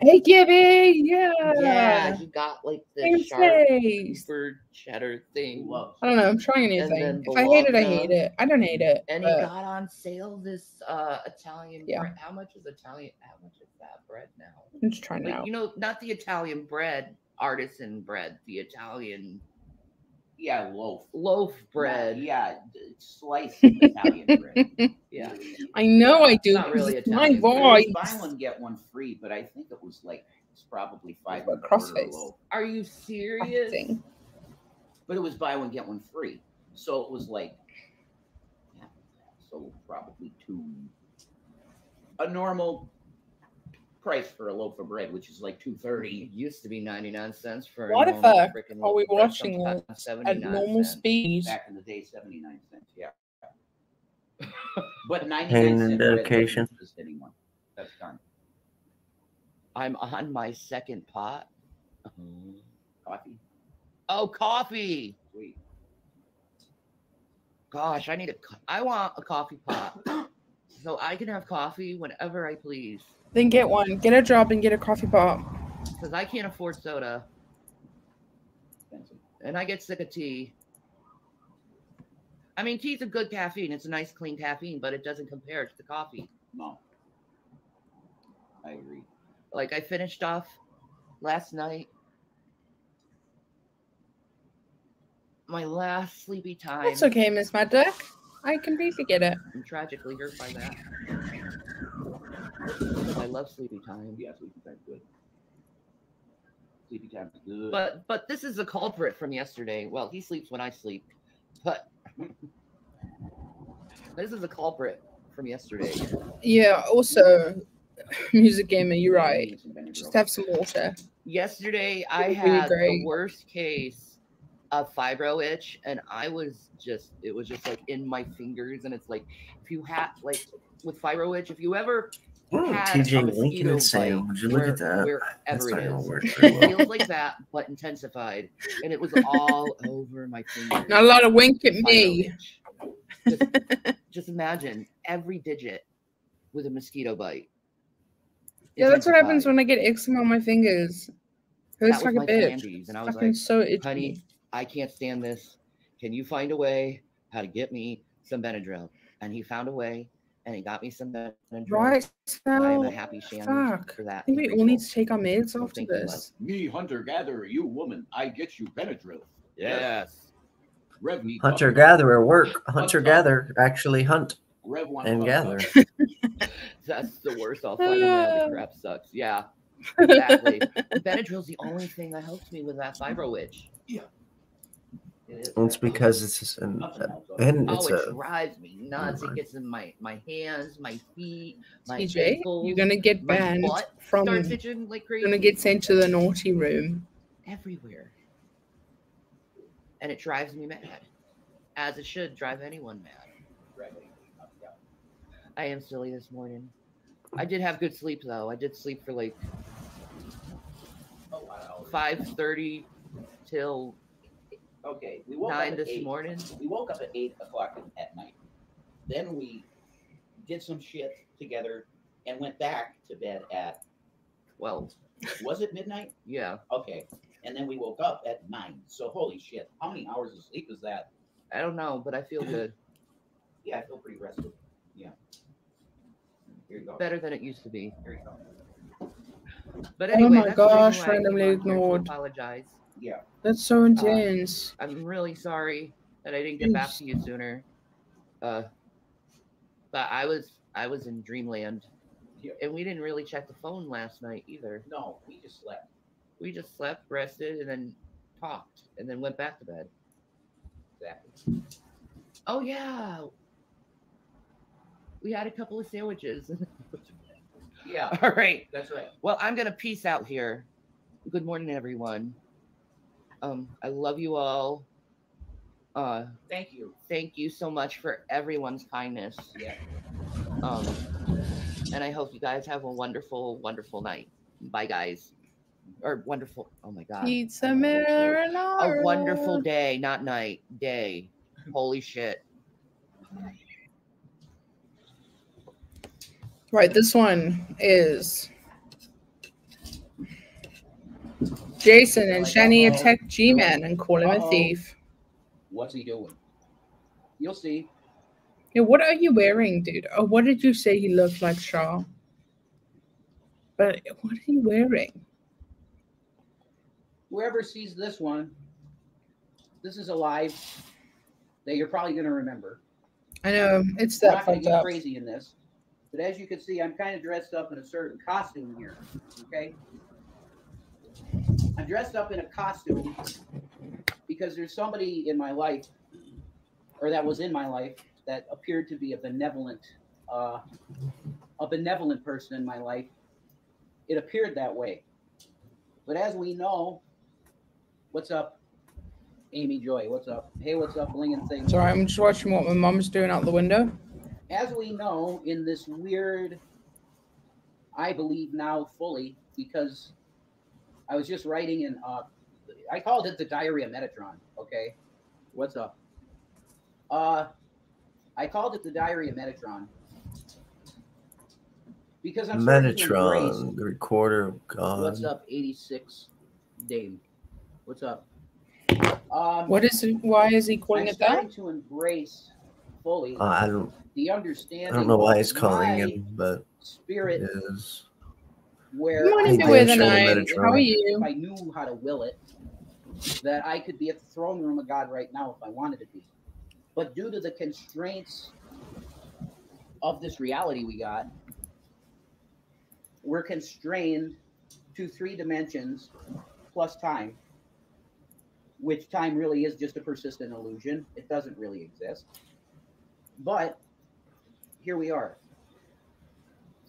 Very good sandwich. Hey, Gibby, yeah, yeah. He got like the same sharp face. super cheddar thing. Loves. I don't know. I'm trying And anything. If I hate it, I hate it. I don't hate it. And he got on sale this uh Italian Yeah. bread. How much is Italian? How much is that bread now? I'm just trying Like, out. you know, not the Italian bread, artisan bread, the Italian Yeah, loaf. loaf bread. Yeah, sliced Italian bread. Yeah. I know I do. not really my Italian was voice. buy one get one free, but I think it was like it's probably five What, and a quarter Crossface? loaf. Are you serious? But it was buy one get one free, so it was like, yeah, so probably two. A normal price for a loaf of bread, which is like two thirty. It used to be 99 cents for a Why the normal uh, fuck Are we loaf of bread, watching sometimes this at normal cents. speed? Back in the day, seventy nine cents. Yeah. But ninety Pain nine and cent dedication. doesn't. That's done. I'm on my second pot. Mm-hmm. Coffee, Oh, coffee. sweet. Gosh, I need a. co- I want a coffee pot, so I can have coffee whenever I please. Then get one. Get a job and get a coffee pot. Because I can't afford soda, and I get sick of tea. I mean, tea's a good caffeine. It's a nice, clean caffeine, but it doesn't compare to the coffee. No. I agree. Like I finished off last night my last sleepy time. That's okay, Miss Mad Duck. I completely get it. I'm tragically hurt by that. I love sleepy time. Yeah, sleepy time's good. Sleepy time's good. But but this is a culprit from yesterday. Well, he sleeps when I sleep, but this is a culprit from yesterday. Yeah, also, music gamer, you're right. Just have some water. Yesterday, I had great. the worst case of fibro itch, and I was just it was just like in my fingers, and it's like if you have like with fibro itch, if you ever Mm, TJ Lincoln mosquito and Sam, would you look where- at that? That's wherever not it gonna work it well. feels like that, but intensified, and it was all over my fingers. Not a lot of wink at me. Just, just imagine every digit with a mosquito bite. Yeah, that's what happens when I get eczema on my fingers. Hurts That was like a bitch. phalanges, and I was Fucking like, so itchy. honey, I can't stand this. Can you find a way how to get me some Benadryl? And he found a way, and he got me some Benadryl. Right, I am a happy shandy fuck. for that. I think we all need to take our meds Well, after this. Me, hunter gatherer, you woman, I get you Benadryl. Yes. Rev me. Hunter gatherer work. Hunter gather actually hunt Rev one and gather. That's the worst. I'll find out the uh. crap sucks. Yeah, exactly. Benadryl's the only thing that helps me with that fibro itch. Yeah. It is. Well, it's because it's an Nothing else. and Oh, it's it a drives me nuts. It gets in my my hands, my feet, my TJ, ankles. you're gonna get banned from. starts You're itching like crazy. gonna get sent to the naughty room. everywhere, and it drives me mad, as it should drive anyone mad. Rev me up, yeah. I am silly this morning. I did have good sleep though. I did sleep for like Oh, wow. five thirty till Okay, we woke nine up at this eight. morning. We woke up at eight o'clock at night. Then we did some shit together and went back to bed at Well, was it midnight? yeah, Okay, and then we woke up at nine. So holy shit, how many hours of sleep is that? I don't know, but I feel good. Yeah, I feel pretty rested. Yeah. Here you go. Better than it used to be. Here you go. But Oh my that's gosh, I randomly on here to ignored. Apologize. Yeah. That's so intense. I'm really sorry that I didn't get back to you sooner. Uh, but I was I was in dreamland, Yeah. and we didn't really check the phone last night either. No, we just slept. We just slept, rested, and then talked, and then went back to bed. Exactly. Oh yeah, we had a couple of sandwiches. Yeah, All right. that's right. Well, I'm gonna peace out here. Good morning, everyone. Um, I love you all. Uh, Thank you. thank you so much for everyone's kindness. Yeah. Um, and I hope you guys have a wonderful, wonderful night. Bye, guys. Or wonderful. Oh my God. Pizza I don't know what to say. marinara. A wonderful day, not night. Day. Holy shit. Right, this one is Jason and Shanny attack G-Man and call him a thief. What's he doing? You'll see. Yeah, what are you wearing, dude? Oh, what did you say he looked like, Shaw? But what are you wearing? Whoever sees this one, this is a live that you're probably going to remember. I know it's that not going get up. crazy in this. But as you can see, I'm kind of dressed up in a certain costume here. Okay? I'm dressed up in a costume because there's somebody in my life, or that was in my life, that appeared to be a benevolent, uh, a benevolent person in my life. It appeared that way. But as we know, what's up, Amy Joy? What's up? Hey, what's up, Bling and Thing? Sorry, I'm just watching what my mom's doing out the window. as we know, in this weird, I believe now fully, because I was just writing in, uh, I called it the Diary of Metatron. Okay, what's up? Uh, I called it the Diary of Metatron because I'm starting to embrace- Metatron, the recorder of God. What's up, 86 Dave? What's up? Um, What is it? Why is he calling I'm it that? starting to embrace fully Uh, I don't. the understanding. I don't know why he's calling my him, but spirit it is. Where Good morning, Hey, Beware the Dan, show the Night. Metatron. How are if? I knew how to will it, that I could be at the throne room of God right now if I wanted to be. But due to the constraints of this reality we got, we're constrained to three dimensions plus time, which time really is just a persistent illusion. It doesn't really exist. But here we are.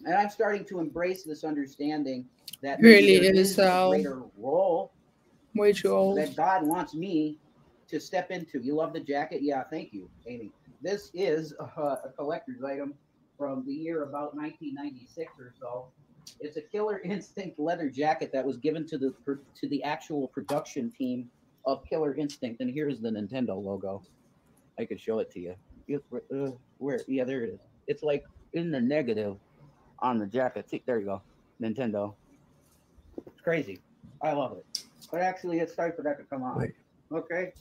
And I'm starting to embrace this understanding that Really is, a greater role Way too old. that God wants me to step into. You love the jacket? Yeah, thank you, Amy. This is a, a collector's item from the year about 1996 or so. It's a Killer Instinct leather jacket that was given to the to the actual production team of Killer Instinct, and here's the Nintendo logo. I could show it to you. You- uh, where? Yeah, there it is. It's like in the negative on the jacket. See, there you go. Nintendo. It's crazy. I love it. But actually, it's time for that to come on. Wait. Okay.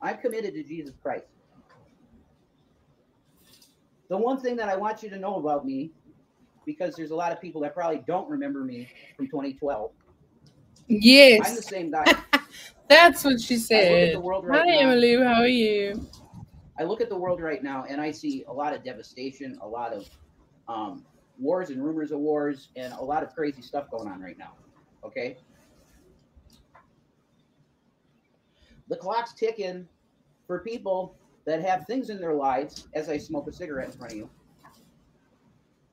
I'm committed to Jesus Christ. The one thing that I want you to know about me, because there's a lot of people that probably don't remember me from 2012. Yes. I'm the same guy. that's what she I look at said. the right Hi, now. Emily. How are you? I look at the world right now and I see a lot of devastation, a lot of um, wars and rumors of wars, and a lot of crazy stuff going on right now. Okay. The clock's ticking for people that have things in their lives as I smoke a cigarette in front of you.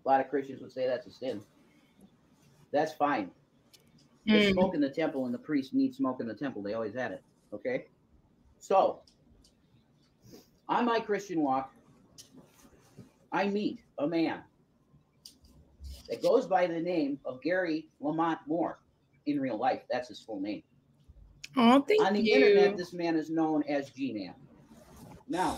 A lot of Christians would say that's a sin. That's fine. There's Mm. smoke in the temple, and the priests need smoke in the temple. They always had it. Okay. So, on my Christian walk, I meet a man that goes by the name of Gary Lamont Moore in real life. That's his full name. Oh, thank On the you. internet, this man is known as G Man. Now,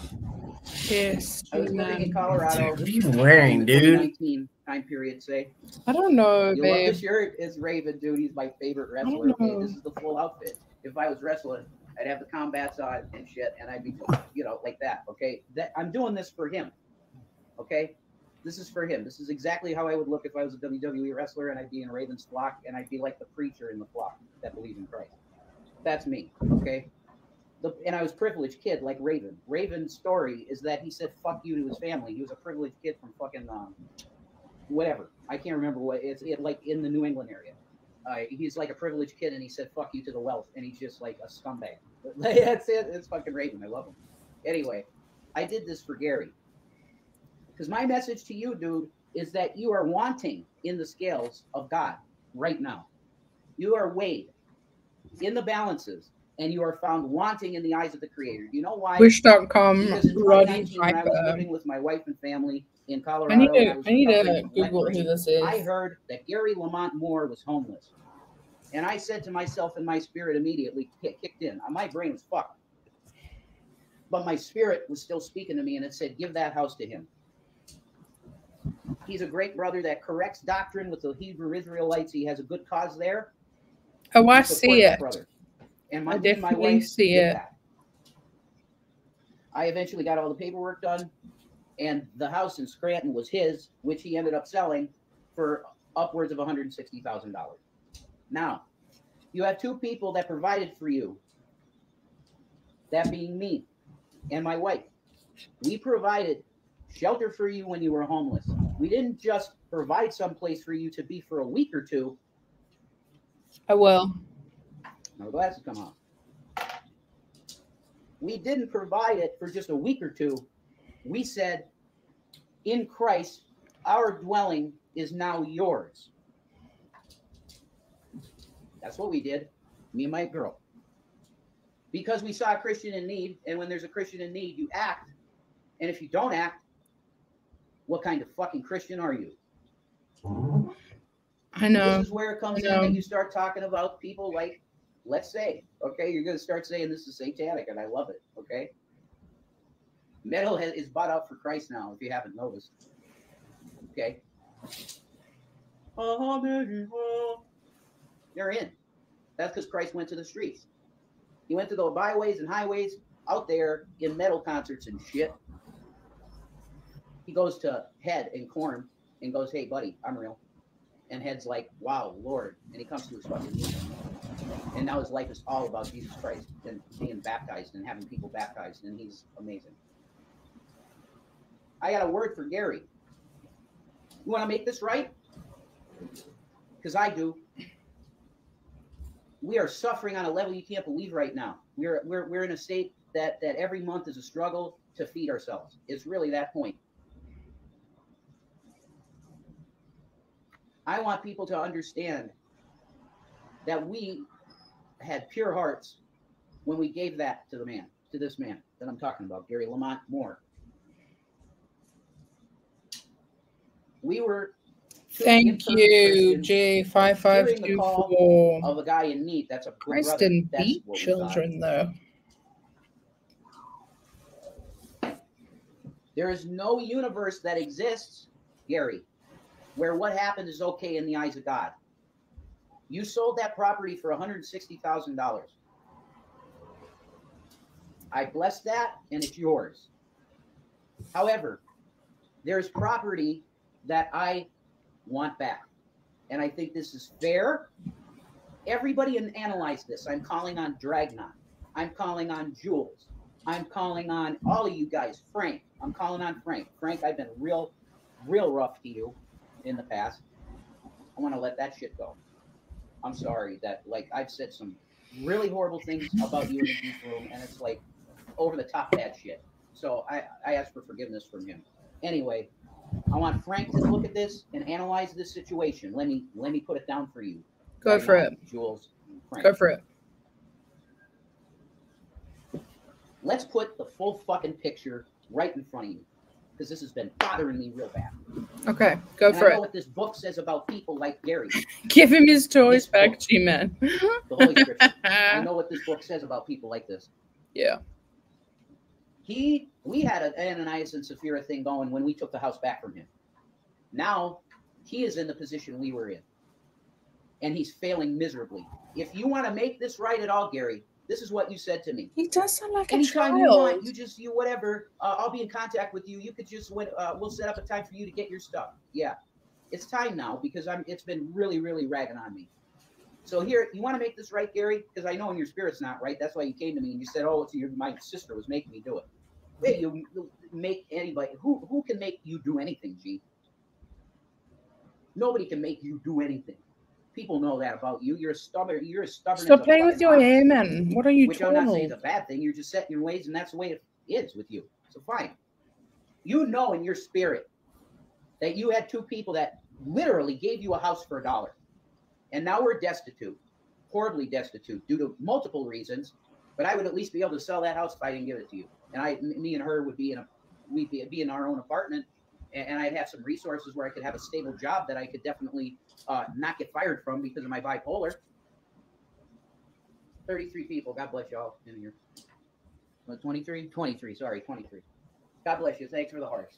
yes, I was living in. Colorado. What are you wearing, dude? 2019 time period, say. I don't know, You love babe. the shirt? It's Raven, dude. He's my favorite wrestler. don't Okay, know. this is the full outfit. If I was wrestling, I'd have the combats on and shit, and I'd be, you know, like that. Okay, that I'm doing this for him. Okay, this is for him. This is exactly how I would look if I was a WWE wrestler and I'd be in Raven's flock and I'd be like the preacher in the flock that believes in Christ. That's me. Okay. The, and I was privileged kid like Raven. Raven's story is that he said "fuck you" to his family. He was a privileged kid from fucking um, whatever. I can't remember what it's it, like in the New England area. Uh, he's like a privileged kid, and he said "fuck you" to the wealth, and he's just like a scumbag. That's it. It's fucking Raven. I love him. Anyway, I did this for Gary because my message to you, dude, is that you are wanting in the scales of God right now. You are weighed in the balances, and you are found wanting in the eyes of the Creator. Do you know why? Wish.com, Because in 2019, when I was living with my wife and family in Colorado, I need to, was I need to Google who this is. I heard that Gary Lamont Moore was homeless. And I said to myself, and my spirit immediately kicked in. Uh, my brain was fucked. But my spirit was still speaking to me, and it said, Give that house to him. He's a great brother that corrects doctrine with the Hebrew Israelites. He has a good cause there. Oh, I see it. brother. And my, I and my wife see it. that. I eventually got all the paperwork done, and the house in Scranton was his, which he ended up selling for upwards of $160,000. Now, you have two people that provided for you, that being me and my wife. We provided shelter for you when you were homeless. We didn't just provide some place for you to be for a week or two. I will. My glasses come off. We didn't provide it for just a week or two. We said, in Christ, our dwelling is now yours. That's what we did, me and my girl. Because we saw a Christian in need, and when there's a Christian in need, you act. And if you don't act, what kind of fucking Christian are you? I know. This is where it comes in and you start talking about people like, let's say, okay, you're going to start saying this is satanic, and I love it, okay? Metal has, is bought out for Christ now, if you haven't noticed. Okay? They're in. That's because Christ went to the streets. He went to the byways and highways out there in metal concerts and shit. He goes to Head and Korn and goes, hey, buddy, I'm real. and head's like, "Wow, Lord!" And he comes to his fucking and now his life is all about Jesus Christ and being baptized and having people baptized, and he's amazing. I got a word for Gary. You want to make this right? Because I do. We are suffering on a level you can't believe right now. We're we're we're in a state that that every month is a struggle to feed ourselves. It's really that point. I want people to understand that we had pure hearts when we gave that to the man, to this man that I'm talking about, Gary Lamont Moore. We were Thank you, J five five two four. of a guy in need. That's a Christ brother. That's beat children though. There is no universe that exists, Gary, where what happened is okay in the eyes of God. You sold that property for $160,000. I bless that and it's yours. However, there's property that I want back. And I think this is fair. Everybody analyze this. I'm calling on Dragnon. I'm calling on Jules. I'm calling on all of you guys. Frank. I'm calling on Frank. Frank, I've been real, real rough to you in the past. I want to let that shit go. I'm sorry that like I've said some really horrible things about you in the deep room, and it's like over the top bad shit. So I, I ask for forgiveness from him. Anyway, I want Frank to look at this and analyze this situation. Let me let me put it down for you. Go right for now, it. Jules. Frank. Go for it. Let's put the full fucking picture right in front of you, because this has been bothering me real bad. Okay, go And for I know it. what this book says about people like Gary, Give him his toys This back. G Man. the Holy Scripture. I know what this book says about people like this. yeah. He, we had an Ananias and Sapphira thing going when we took the house back from him. Now he is in the position we were in, and he's failing miserably. If you want to make this right at all, Gary, this is what you said to me. He does sound like a Anytime you want, you just you whatever. Uh, I'll be in contact with you. You could just win, uh, we'll set up a time for you to get your stuff. Yeah, it's time now because I'm. It's been really, really ragging on me. So here, you want to make this right, Gary? Because I know in your spirit's not right. That's why you came to me and you said, "Oh, it's your my sister was making me do it." Wait, you, you make anybody who who can make you do anything, G? Nobody can make you do anything. People know that about you. You're a stubborn. You're stubborn. Stop playing with your man. What are you which I'm not saying is a bad thing. You're just set in your ways, and that's the way it is with you. So fine. You know in your spirit that you had two people that literally gave you a house for a dollar, and now we're destitute, horribly destitute due to multiple reasons. But I would at least be able to sell that house if I didn't give it to you, and I, me and her would be in a, we'd be, be in our own apartment, and, I'd have some resources where I could have a stable job that I could definitely uh, not get fired from because of my bipolar. 33 people. God bless y'all in here. What, 23? 23. Sorry, 23. God bless you. Thanks for the hearts.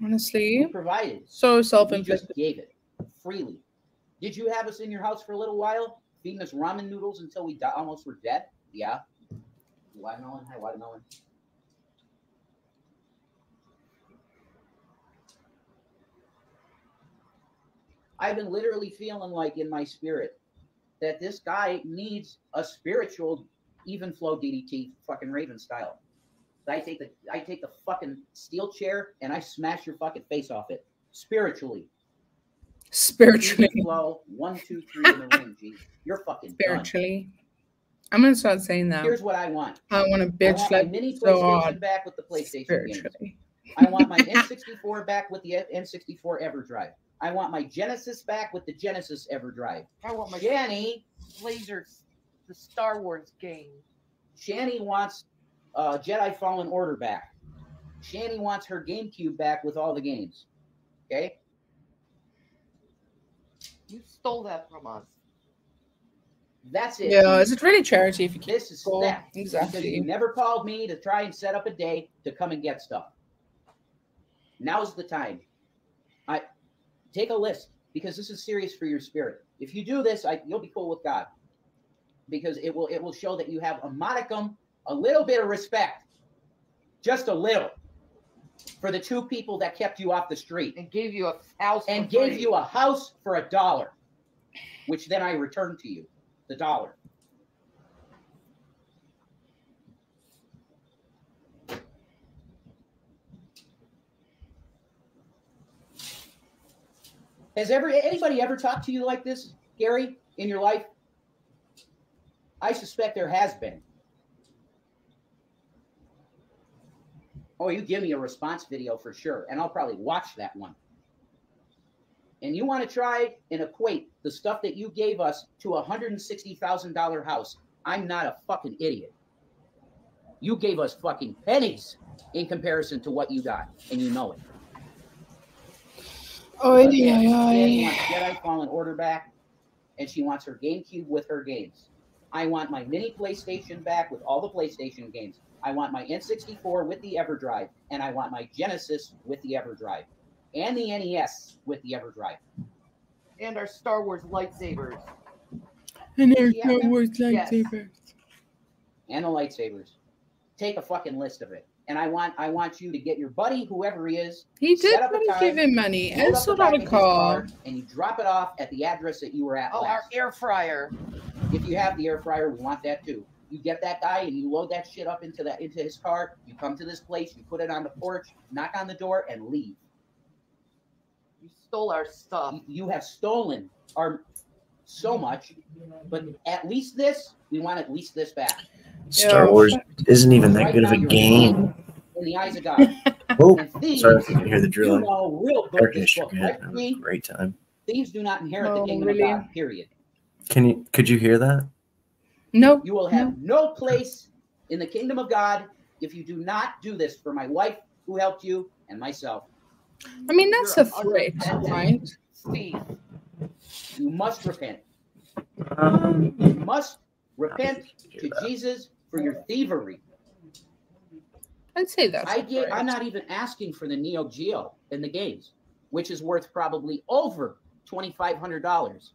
We Honestly, provided. so self-inflicted. just gave it freely. Did you have us in your house for a little while, feeding us ramen noodles until we di- almost were dead? Yeah. Watermelon? Hi, watermelon. I've been literally feeling like in my spirit that this guy needs a spiritual even flow DDT fucking Raven style. I take the I take the fucking steel chair and I smash your fucking face off it spiritually. Spiritually. Flow one two three in the ring, G. You're fucking done. Spiritually. I'm gonna start saying that. Here's what I want. I want to I bitch want like mini so PlayStation hard. back with the PlayStation games. I want my N64 back with the N64 EverDrive. I want my Genesis back with the Genesis EverDrive. I want my Shanny, lasers, the Star Wars game. Shanny wants uh, Jedi Fallen Order back. Shanny wants her GameCube back with all the games. Okay, You stole that from us. That's it. Yeah, is it really charity if you keep This is Cool. that. Because you never called me to try and set up a day to come and get stuff. Now's the time. I take a list because this is serious for your spirit. If you do this, I, you'll be cool with God because it will it will show that you have a modicum, a little bit of respect, just a little. for the two people that kept you off the street And gave you a house and gave free. you a house for a dollar, which then I returned to you, the dollar. Has ever anybody ever talked to you like this, Gary, in your life? I suspect there has been. Oh, you give me a response video for sure, and I'll probably watch that one. And you want to try and equate the stuff that you gave us to a hundred and sixty thousand dollar house? I'm not a fucking idiot. You gave us fucking pennies in comparison to what you got, and you know it. Oh, yeah, yeah, Danny yeah. wants Jedi Fallen Order back, and she wants her GameCube with her games. I want my mini PlayStation back with all the PlayStation games. I want my N64 with the EverDrive, and I want my Genesis with the EverDrive, and the NES with the EverDrive. and our Star Wars lightsabers. And there's Yeah. no words Yes. and the lightsabers. Take a fucking list of it. And I want I want you to get your buddy, whoever he is, He Set did up a time, give him money and up the sold back out of a his car. and you drop it off at the address that you were at Oh, our air fryer. If you have the air fryer, we want that too. You get that guy and you load that shit up into that into his car. You come to this place, you put it on the porch, knock on the door, and leave. You stole our stuff. You- You have stolen our so much, but at least this, we want at least this back. Star Yeah. Wars isn't even that Right good of a game. In the eyes of God. Oh, thieves, sorry if you can hear the you drilling. know real Air good this conditioner right? That was a Steve? great time. Thieves do not inherit the Oh, kingdom really? of God, period. Can you? Could you hear that? No, You will have no place in the kingdom of God if you do not do this for my wife who helped you and myself. I mean that's a threat, right? Thief. You must repent. Um, You must repent to that. Jesus for your thievery. I'd say that's I a get, threat. I'm not even asking for the Neo Geo in the games, which is worth probably over $2,500.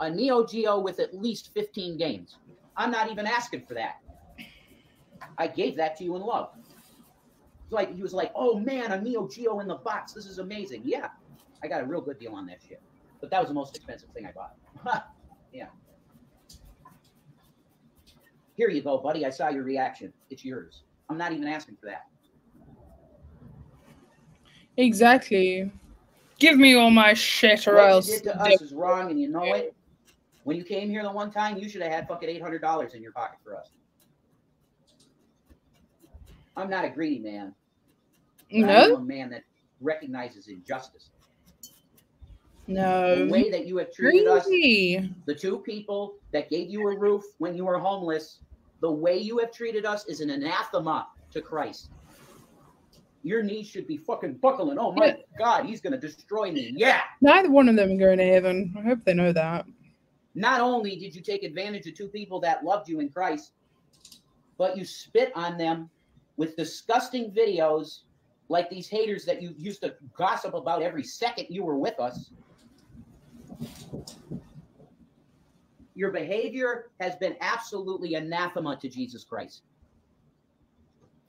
A Neo Geo with at least 15 games. I'm not even asking for that. I gave that to you in love. Like he was like, "Oh man, a Neo Geo in the box. This is amazing." Yeah, I got a real good deal on that shit. But that was the most expensive thing I bought. yeah. Here you go, buddy. I saw your reaction. It's yours. I'm not even asking for that. Exactly. Give me all my shit or what else. you did to us is wrong, and you know it. When you came here the one time, you should have had fucking eight hundred dollars in your pocket for us. I'm not a greedy man. but I am No, a man that recognizes injustice. No. The way that you have treated us, the two people that gave you a roof when you were homeless, the way you have treated us is an anathema to Christ. Your knees should be fucking buckling. Oh my Yeah. God, he's gonna destroy me. Yeah. Neither one of them are going to heaven. I hope they know that. Not only did you take advantage of two people that loved you in Christ, but you spit on them with disgusting videos like these haters that you used to gossip about every second you were with us. Your behavior has been absolutely anathema to Jesus Christ.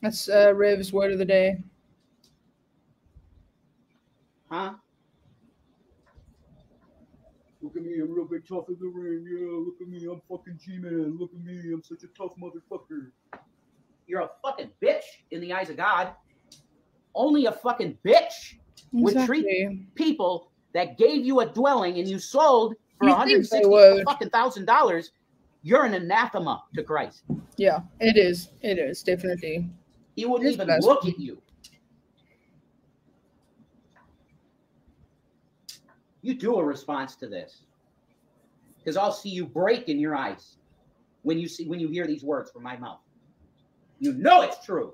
That's uh, Riv's word of the day. Huh? Look at me, I'm real big tough in the ring. Yeah, look at me, I'm fucking G-Man. Look at me, I'm such a tough motherfucker. You're a fucking bitch in the eyes of God. Only a fucking bitch would treat- people that gave you a dwelling and you sold for one hundred sixty fucking thousand dollars. You're an anathema to Christ. Yeah, it is. It is definitely. He wouldn't even blasphemy. look at you. You do a response to this. Because I'll see you break in your eyes when you see when you hear these words from my mouth. You know it's true.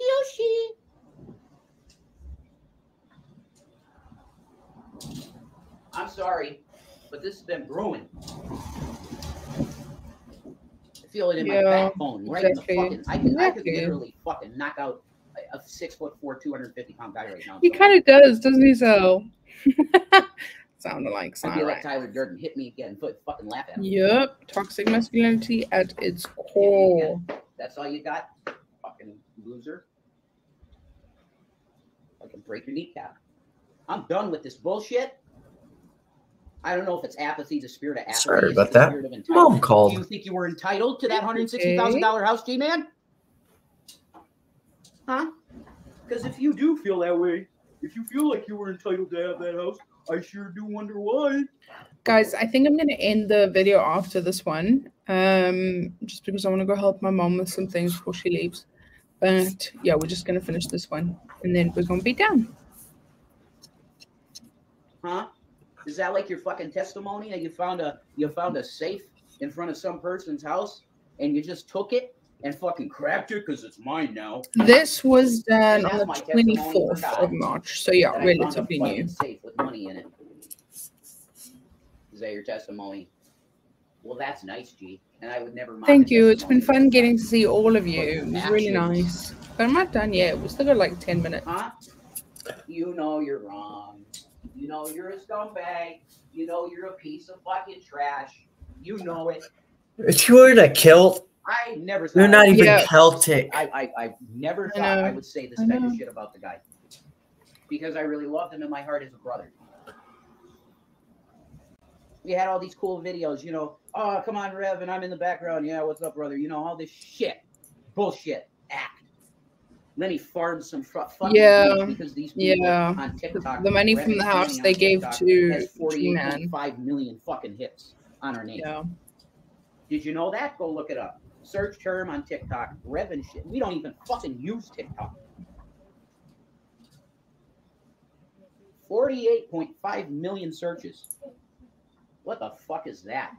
Yoshi. I'm sorry, but this has been brewing. I feel it in Yeah, my backbone, right exactly. in the fucking. I could, I could literally fucking knock out a, a six foot four, two hundred fifty pound guy right now. He kind of does, doesn't he? So, sounded like I'd be like Sonic. Tyler Durden, hit me again, but fucking laugh at him. Yep, toxic masculinity at its core. That's all you got, fucking loser. I can break your kneecap. I'm done with this bullshit. I don't know if it's apathy, the spirit of apathy. Sorry about that. spirit of entitlement. Mom Do you think you were entitled to that hundred sixty thousand dollar house, G man? Huh? Because if you do feel that way, if you feel like you were entitled to have that house, I sure do wonder why. Guys, I think I'm gonna end the video after this one. Um, just because I want to go help my mom with some things before she leaves. But yeah, we're just gonna finish this one and then we're gonna be done. Huh? Is that like your fucking testimony that you found a you found a safe in front of some person's house and you just took it and fucking cracked it because it's mine now? This was done on the my testimony for 24th of March. So yeah, that I found a relatively new. Safe with money in it. Is that your testimony? Well, that's nice, G. And I would never mind. Thank you. It's been fun getting to see all of you. But It was really nice. But I'm not done yet. We still got like 10 minutes. Huh? You know you're wrong. You know you're a scumbag. You know you're a piece of fucking trash. You know it. If you were a kill, I never thought you're not even Yeah. Celtic. I, I, I never thought I, know. would say this I type of shit about the guy. Because I really loved him in my heart as a brother. We had all these cool videos, you know. Oh, come on, Rev, and I'm in the background. Yeah, what's up, brother? You know, all this shit. Bullshit. Act. Let me farm some fr- fucking Yeah. because these people Yeah. on TikTok. The money from the house they gave TikTok to has G-Man. 48.5 million fucking hits on our name. Yeah. Did you know that? Go look it up. Search term on TikTok. Rev and shit. We don't even fucking use TikTok. 48.5 million searches. What the fuck is that?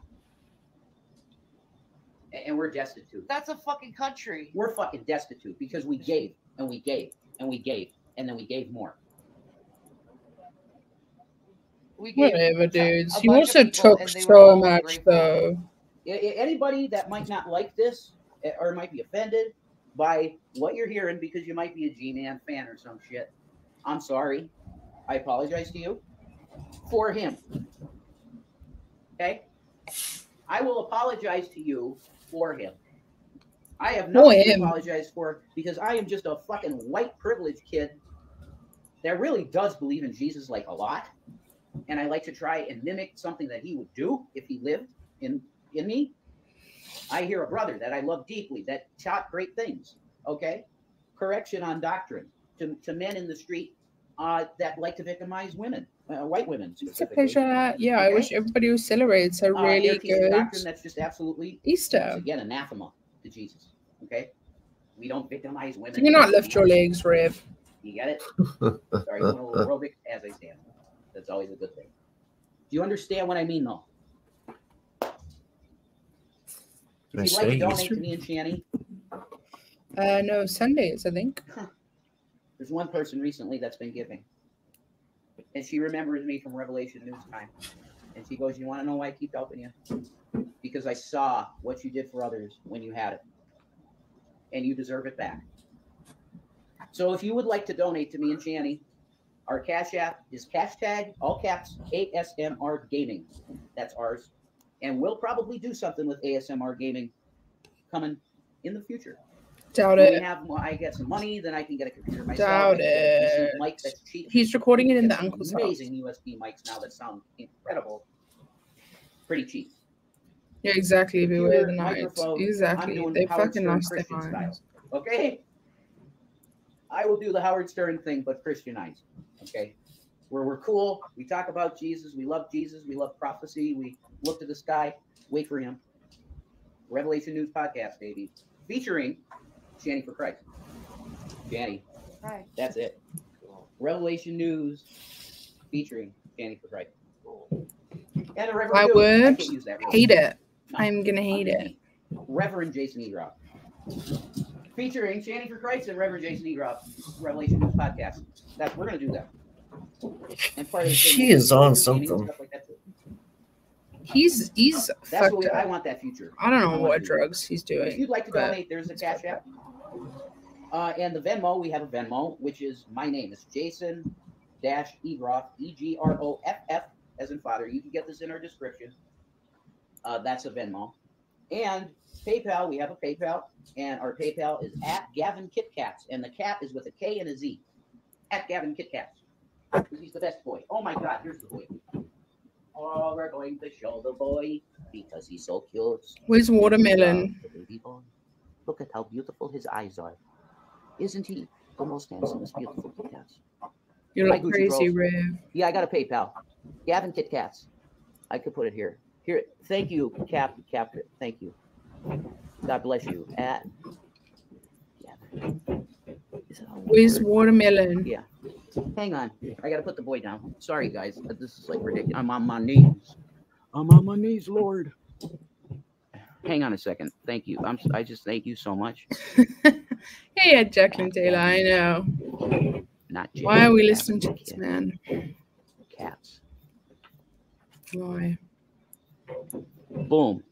And we're destitute. That's a fucking country. We're fucking destitute because we gave and we gave and we gave and then we gave more. We gave Whatever, dudes. bunch You also took and they were so much, though. Anybody that might not like this eh, or might be offended by what you're hearing because you might be a G-Man fan or some shit, I'm sorry. I apologize to you for him. Okay? I will apologize to you for him. I have nothing to apologize for because I am just a fucking white privileged kid that really does believe in Jesus like a lot. And I like to try and mimic something that he would do if he lived in in me. I hear a brother that I love deeply that taught great things. Okay, correction on doctrine to, to men in the street uh, that like to victimize women, uh, white women It's a pleasure. Yeah, I wish everybody who celebrates a Uh, really they're good doctrine that's just absolutely Easter. again anathema to Jesus. Okay, we don't victimize women. Can you not lift your legs, Rev? You get it? Sorry, doing a little aerobic as I stand. That's always a good thing. Do you understand what I mean, though? Did I If you'd like to say donate Easter? to me and Shanny, Uh, no, Sundays, I think. there's one person recently that's been giving. And she remembers me from Revelation News Time. And she goes, You want to know why I keep helping you? Because I saw what you did for others when you had it. And you deserve it back. So if you would like to donate to me and Shanny, our Cash App is hashtag all caps ASMR Gaming. That's ours. And we'll probably do something with ASMR Gaming coming in the future. Doubt When it. have, I get some money, then I can get a computer myself. Doubt I can get a decent it. Mic that's cheap. He's recording it in the uncle's house. amazing USB mics now that sound incredible. Pretty cheap. Yeah, exactly. Beware the night. Exactly. They fucking lost their minds. Okay. I will do the Howard Stern thing, but Christianized. Okay. Where we're cool. We talk about Jesus. We love Jesus. We love prophecy. We look to the sky. Wait for him. Revelation News Podcast, baby. Featuring Shanny for Christ. Shanny. Hi. That's it. Revelation News featuring Shanny for Christ. And a Reverend I Dude. would can't use that. Hate it. No, I'm gonna hate it. Reverend Jason Egroff. Featuring Shanny for Christ and Reverend Jason Egroff, Revelation News Podcast. That's we're gonna do that. And part of She is on something. like that. He's he's That's fucked what we, I want that future. I don't know want what to do that. drugs he's doing. If doing. you'd like to donate, there's a it's cash app. Uh, and the Venmo, we have a Venmo, which is my name. It's Jason Dash Egroff, E G R O F F, as in father. You can get this in our description. Uh, that's a Venmo. And PayPal, we have a PayPal, and our PayPal is at Gavin Kitcats, and the cat is with a K and a Z. at Gavin Kit Kats. Because he's the best boy. Oh my God, here's the boy. Oh, we're going to show the boy because he's so cute. Where's watermelon? The baby boy. Look at how beautiful his eyes are. Isn't he the most handsomest, beautiful Kit Kats? You're like crazy. Rev. Yeah, I got a PayPal. Gavin Kit Kats. I could put it here. Here. Thank you, Cap. Cap. Thank you. God bless you. At. Gavin. Is it all one Where's word? watermelon? Yeah. Hang on. I gotta put the boy down. Sorry, guys. but This is like ridiculous. I'm on my knees. I'm on my knees, Lord. Hang on a second. Thank you. I'm. I just thank you so much. Hey, Jacqueline Taylor, I know. Not Jay, Why are we listening to this man? Cats. Why? Boom.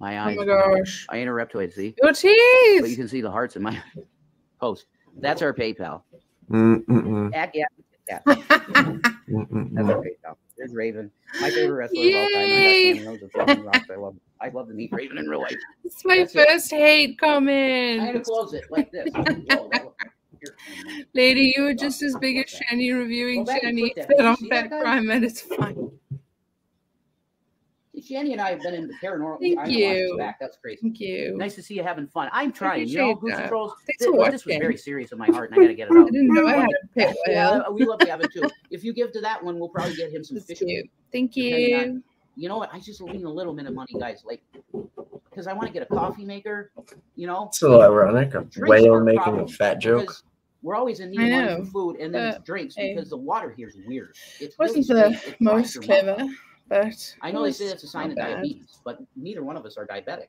My oh eyes. Oh eyes. my gosh. I interrupt twice. See. Your teeth. But you can see the hearts in my post. That's our PayPal. Mm-mm-mm. At yeah, yeah. That's our PayPal. There's Raven, my favorite wrestler of all time. I got knows the fucking rocks. I love. I'd love to meet Raven in real life. it's my That's it. first hate I'm gonna close it like this. Whoa, whoa. Lady, you were just as big as Shanny reviewing Go Shanny said on see Fat? Crime, and it's fine. Shanny and I have been in the paranormal. Thank I watched you. Back. That's crazy. Thank you. Nice to see you having fun. I'm trying. You know, appreciate Gucci. Trolls. This, this was very serious in my heart, and I gotta get it out. I didn't know I had a pet Yeah, we love Gavin too. If you give to that one, we'll probably get him some That's fish. cute. Thank Depending on- you. You know what? I just lean a little bit of money, guys. Like, because I want to get a coffee maker. You know, It's a little ironic. A whale making a fat joke. We're always in need of money know, for food, and then but, it's drinks hey. because the water here is weird. It's Wasn't really the. It most your mouth. But I know they say that's a sign of bad. diabetes, but neither one of us are diabetic.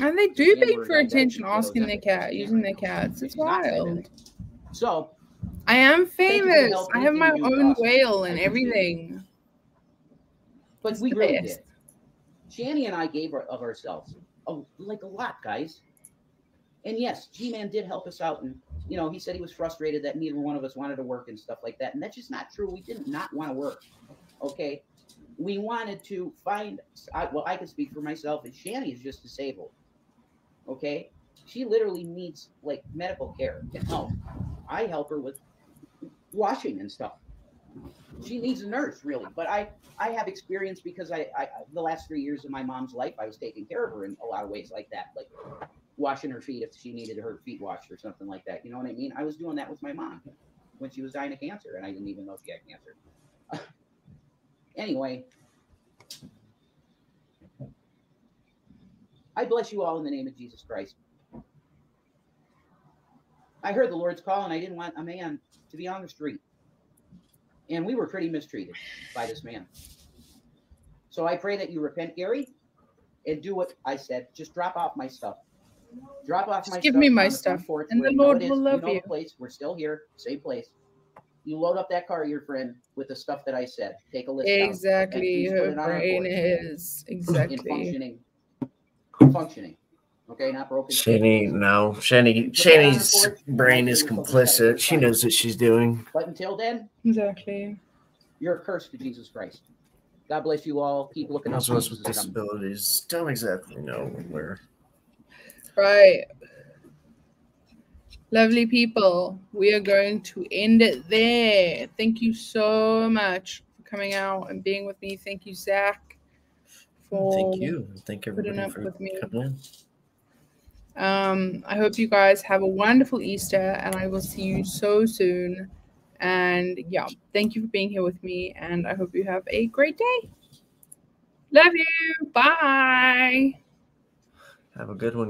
And they do beg for attention asking their cat, using their cats. It's wild. So I am Thank you for the famous. I have my Anything you do is own awesome. whale and everything. But It's we really did. Shanny and I gave our, of ourselves, oh, like a lot, guys. And yes, G-Man did help us out, and you know, he said he was frustrated that neither one of us wanted to work and stuff like that, and that's just not true. We did not want to work. Okay, we wanted to find. I, well, I can speak for myself, and Shanny is just disabled. Okay, she literally needs like medical care and help. I help her with washing and stuff. She needs a nurse, really, but I I have experience because I, I the last three years of my mom's life, I was taking care of her in a lot of ways like that, like washing her feet if she needed her feet washed or something like that. You know what I mean? I was doing that with my mom when she was dying of cancer, and I didn't even know she had cancer. anyway, I bless you all in the name of Jesus Christ. I heard the Lord's call, and I didn't want a man to be on the street. And we were pretty mistreated by this man. So I pray that you repent, Gary, and do what I said. Just drop off my stuff. Drop off Just my give stuff me my on the front stuff, and the Lord will love you. Know you. place. We're still here. Same place. You load up that car, your friend, with the stuff that I said. Take a list. Exactly. please Her it on our brain board. is in exactly. functioning. Functioning. Okay, not broken. Shanny, no. Shanny, Shanny's brain is complicit. She knows what she's doing. But until then, Exactly. you're a curse to Jesus Christ. God bless you all. Keep looking up. Those of us with Jesus is coming. disabilities don't exactly know where. Right. Lovely people. We are going to end it there. Thank you so much for coming out and being with me. Thank you, Zach. For Thank you. Thank everybody up for with me. coming in. Um, I hope you guys have a wonderful Easter and I will see you so soon. And yeah, thank you for being here with me. And I hope you have a great day. Love you. Bye. Have a good one.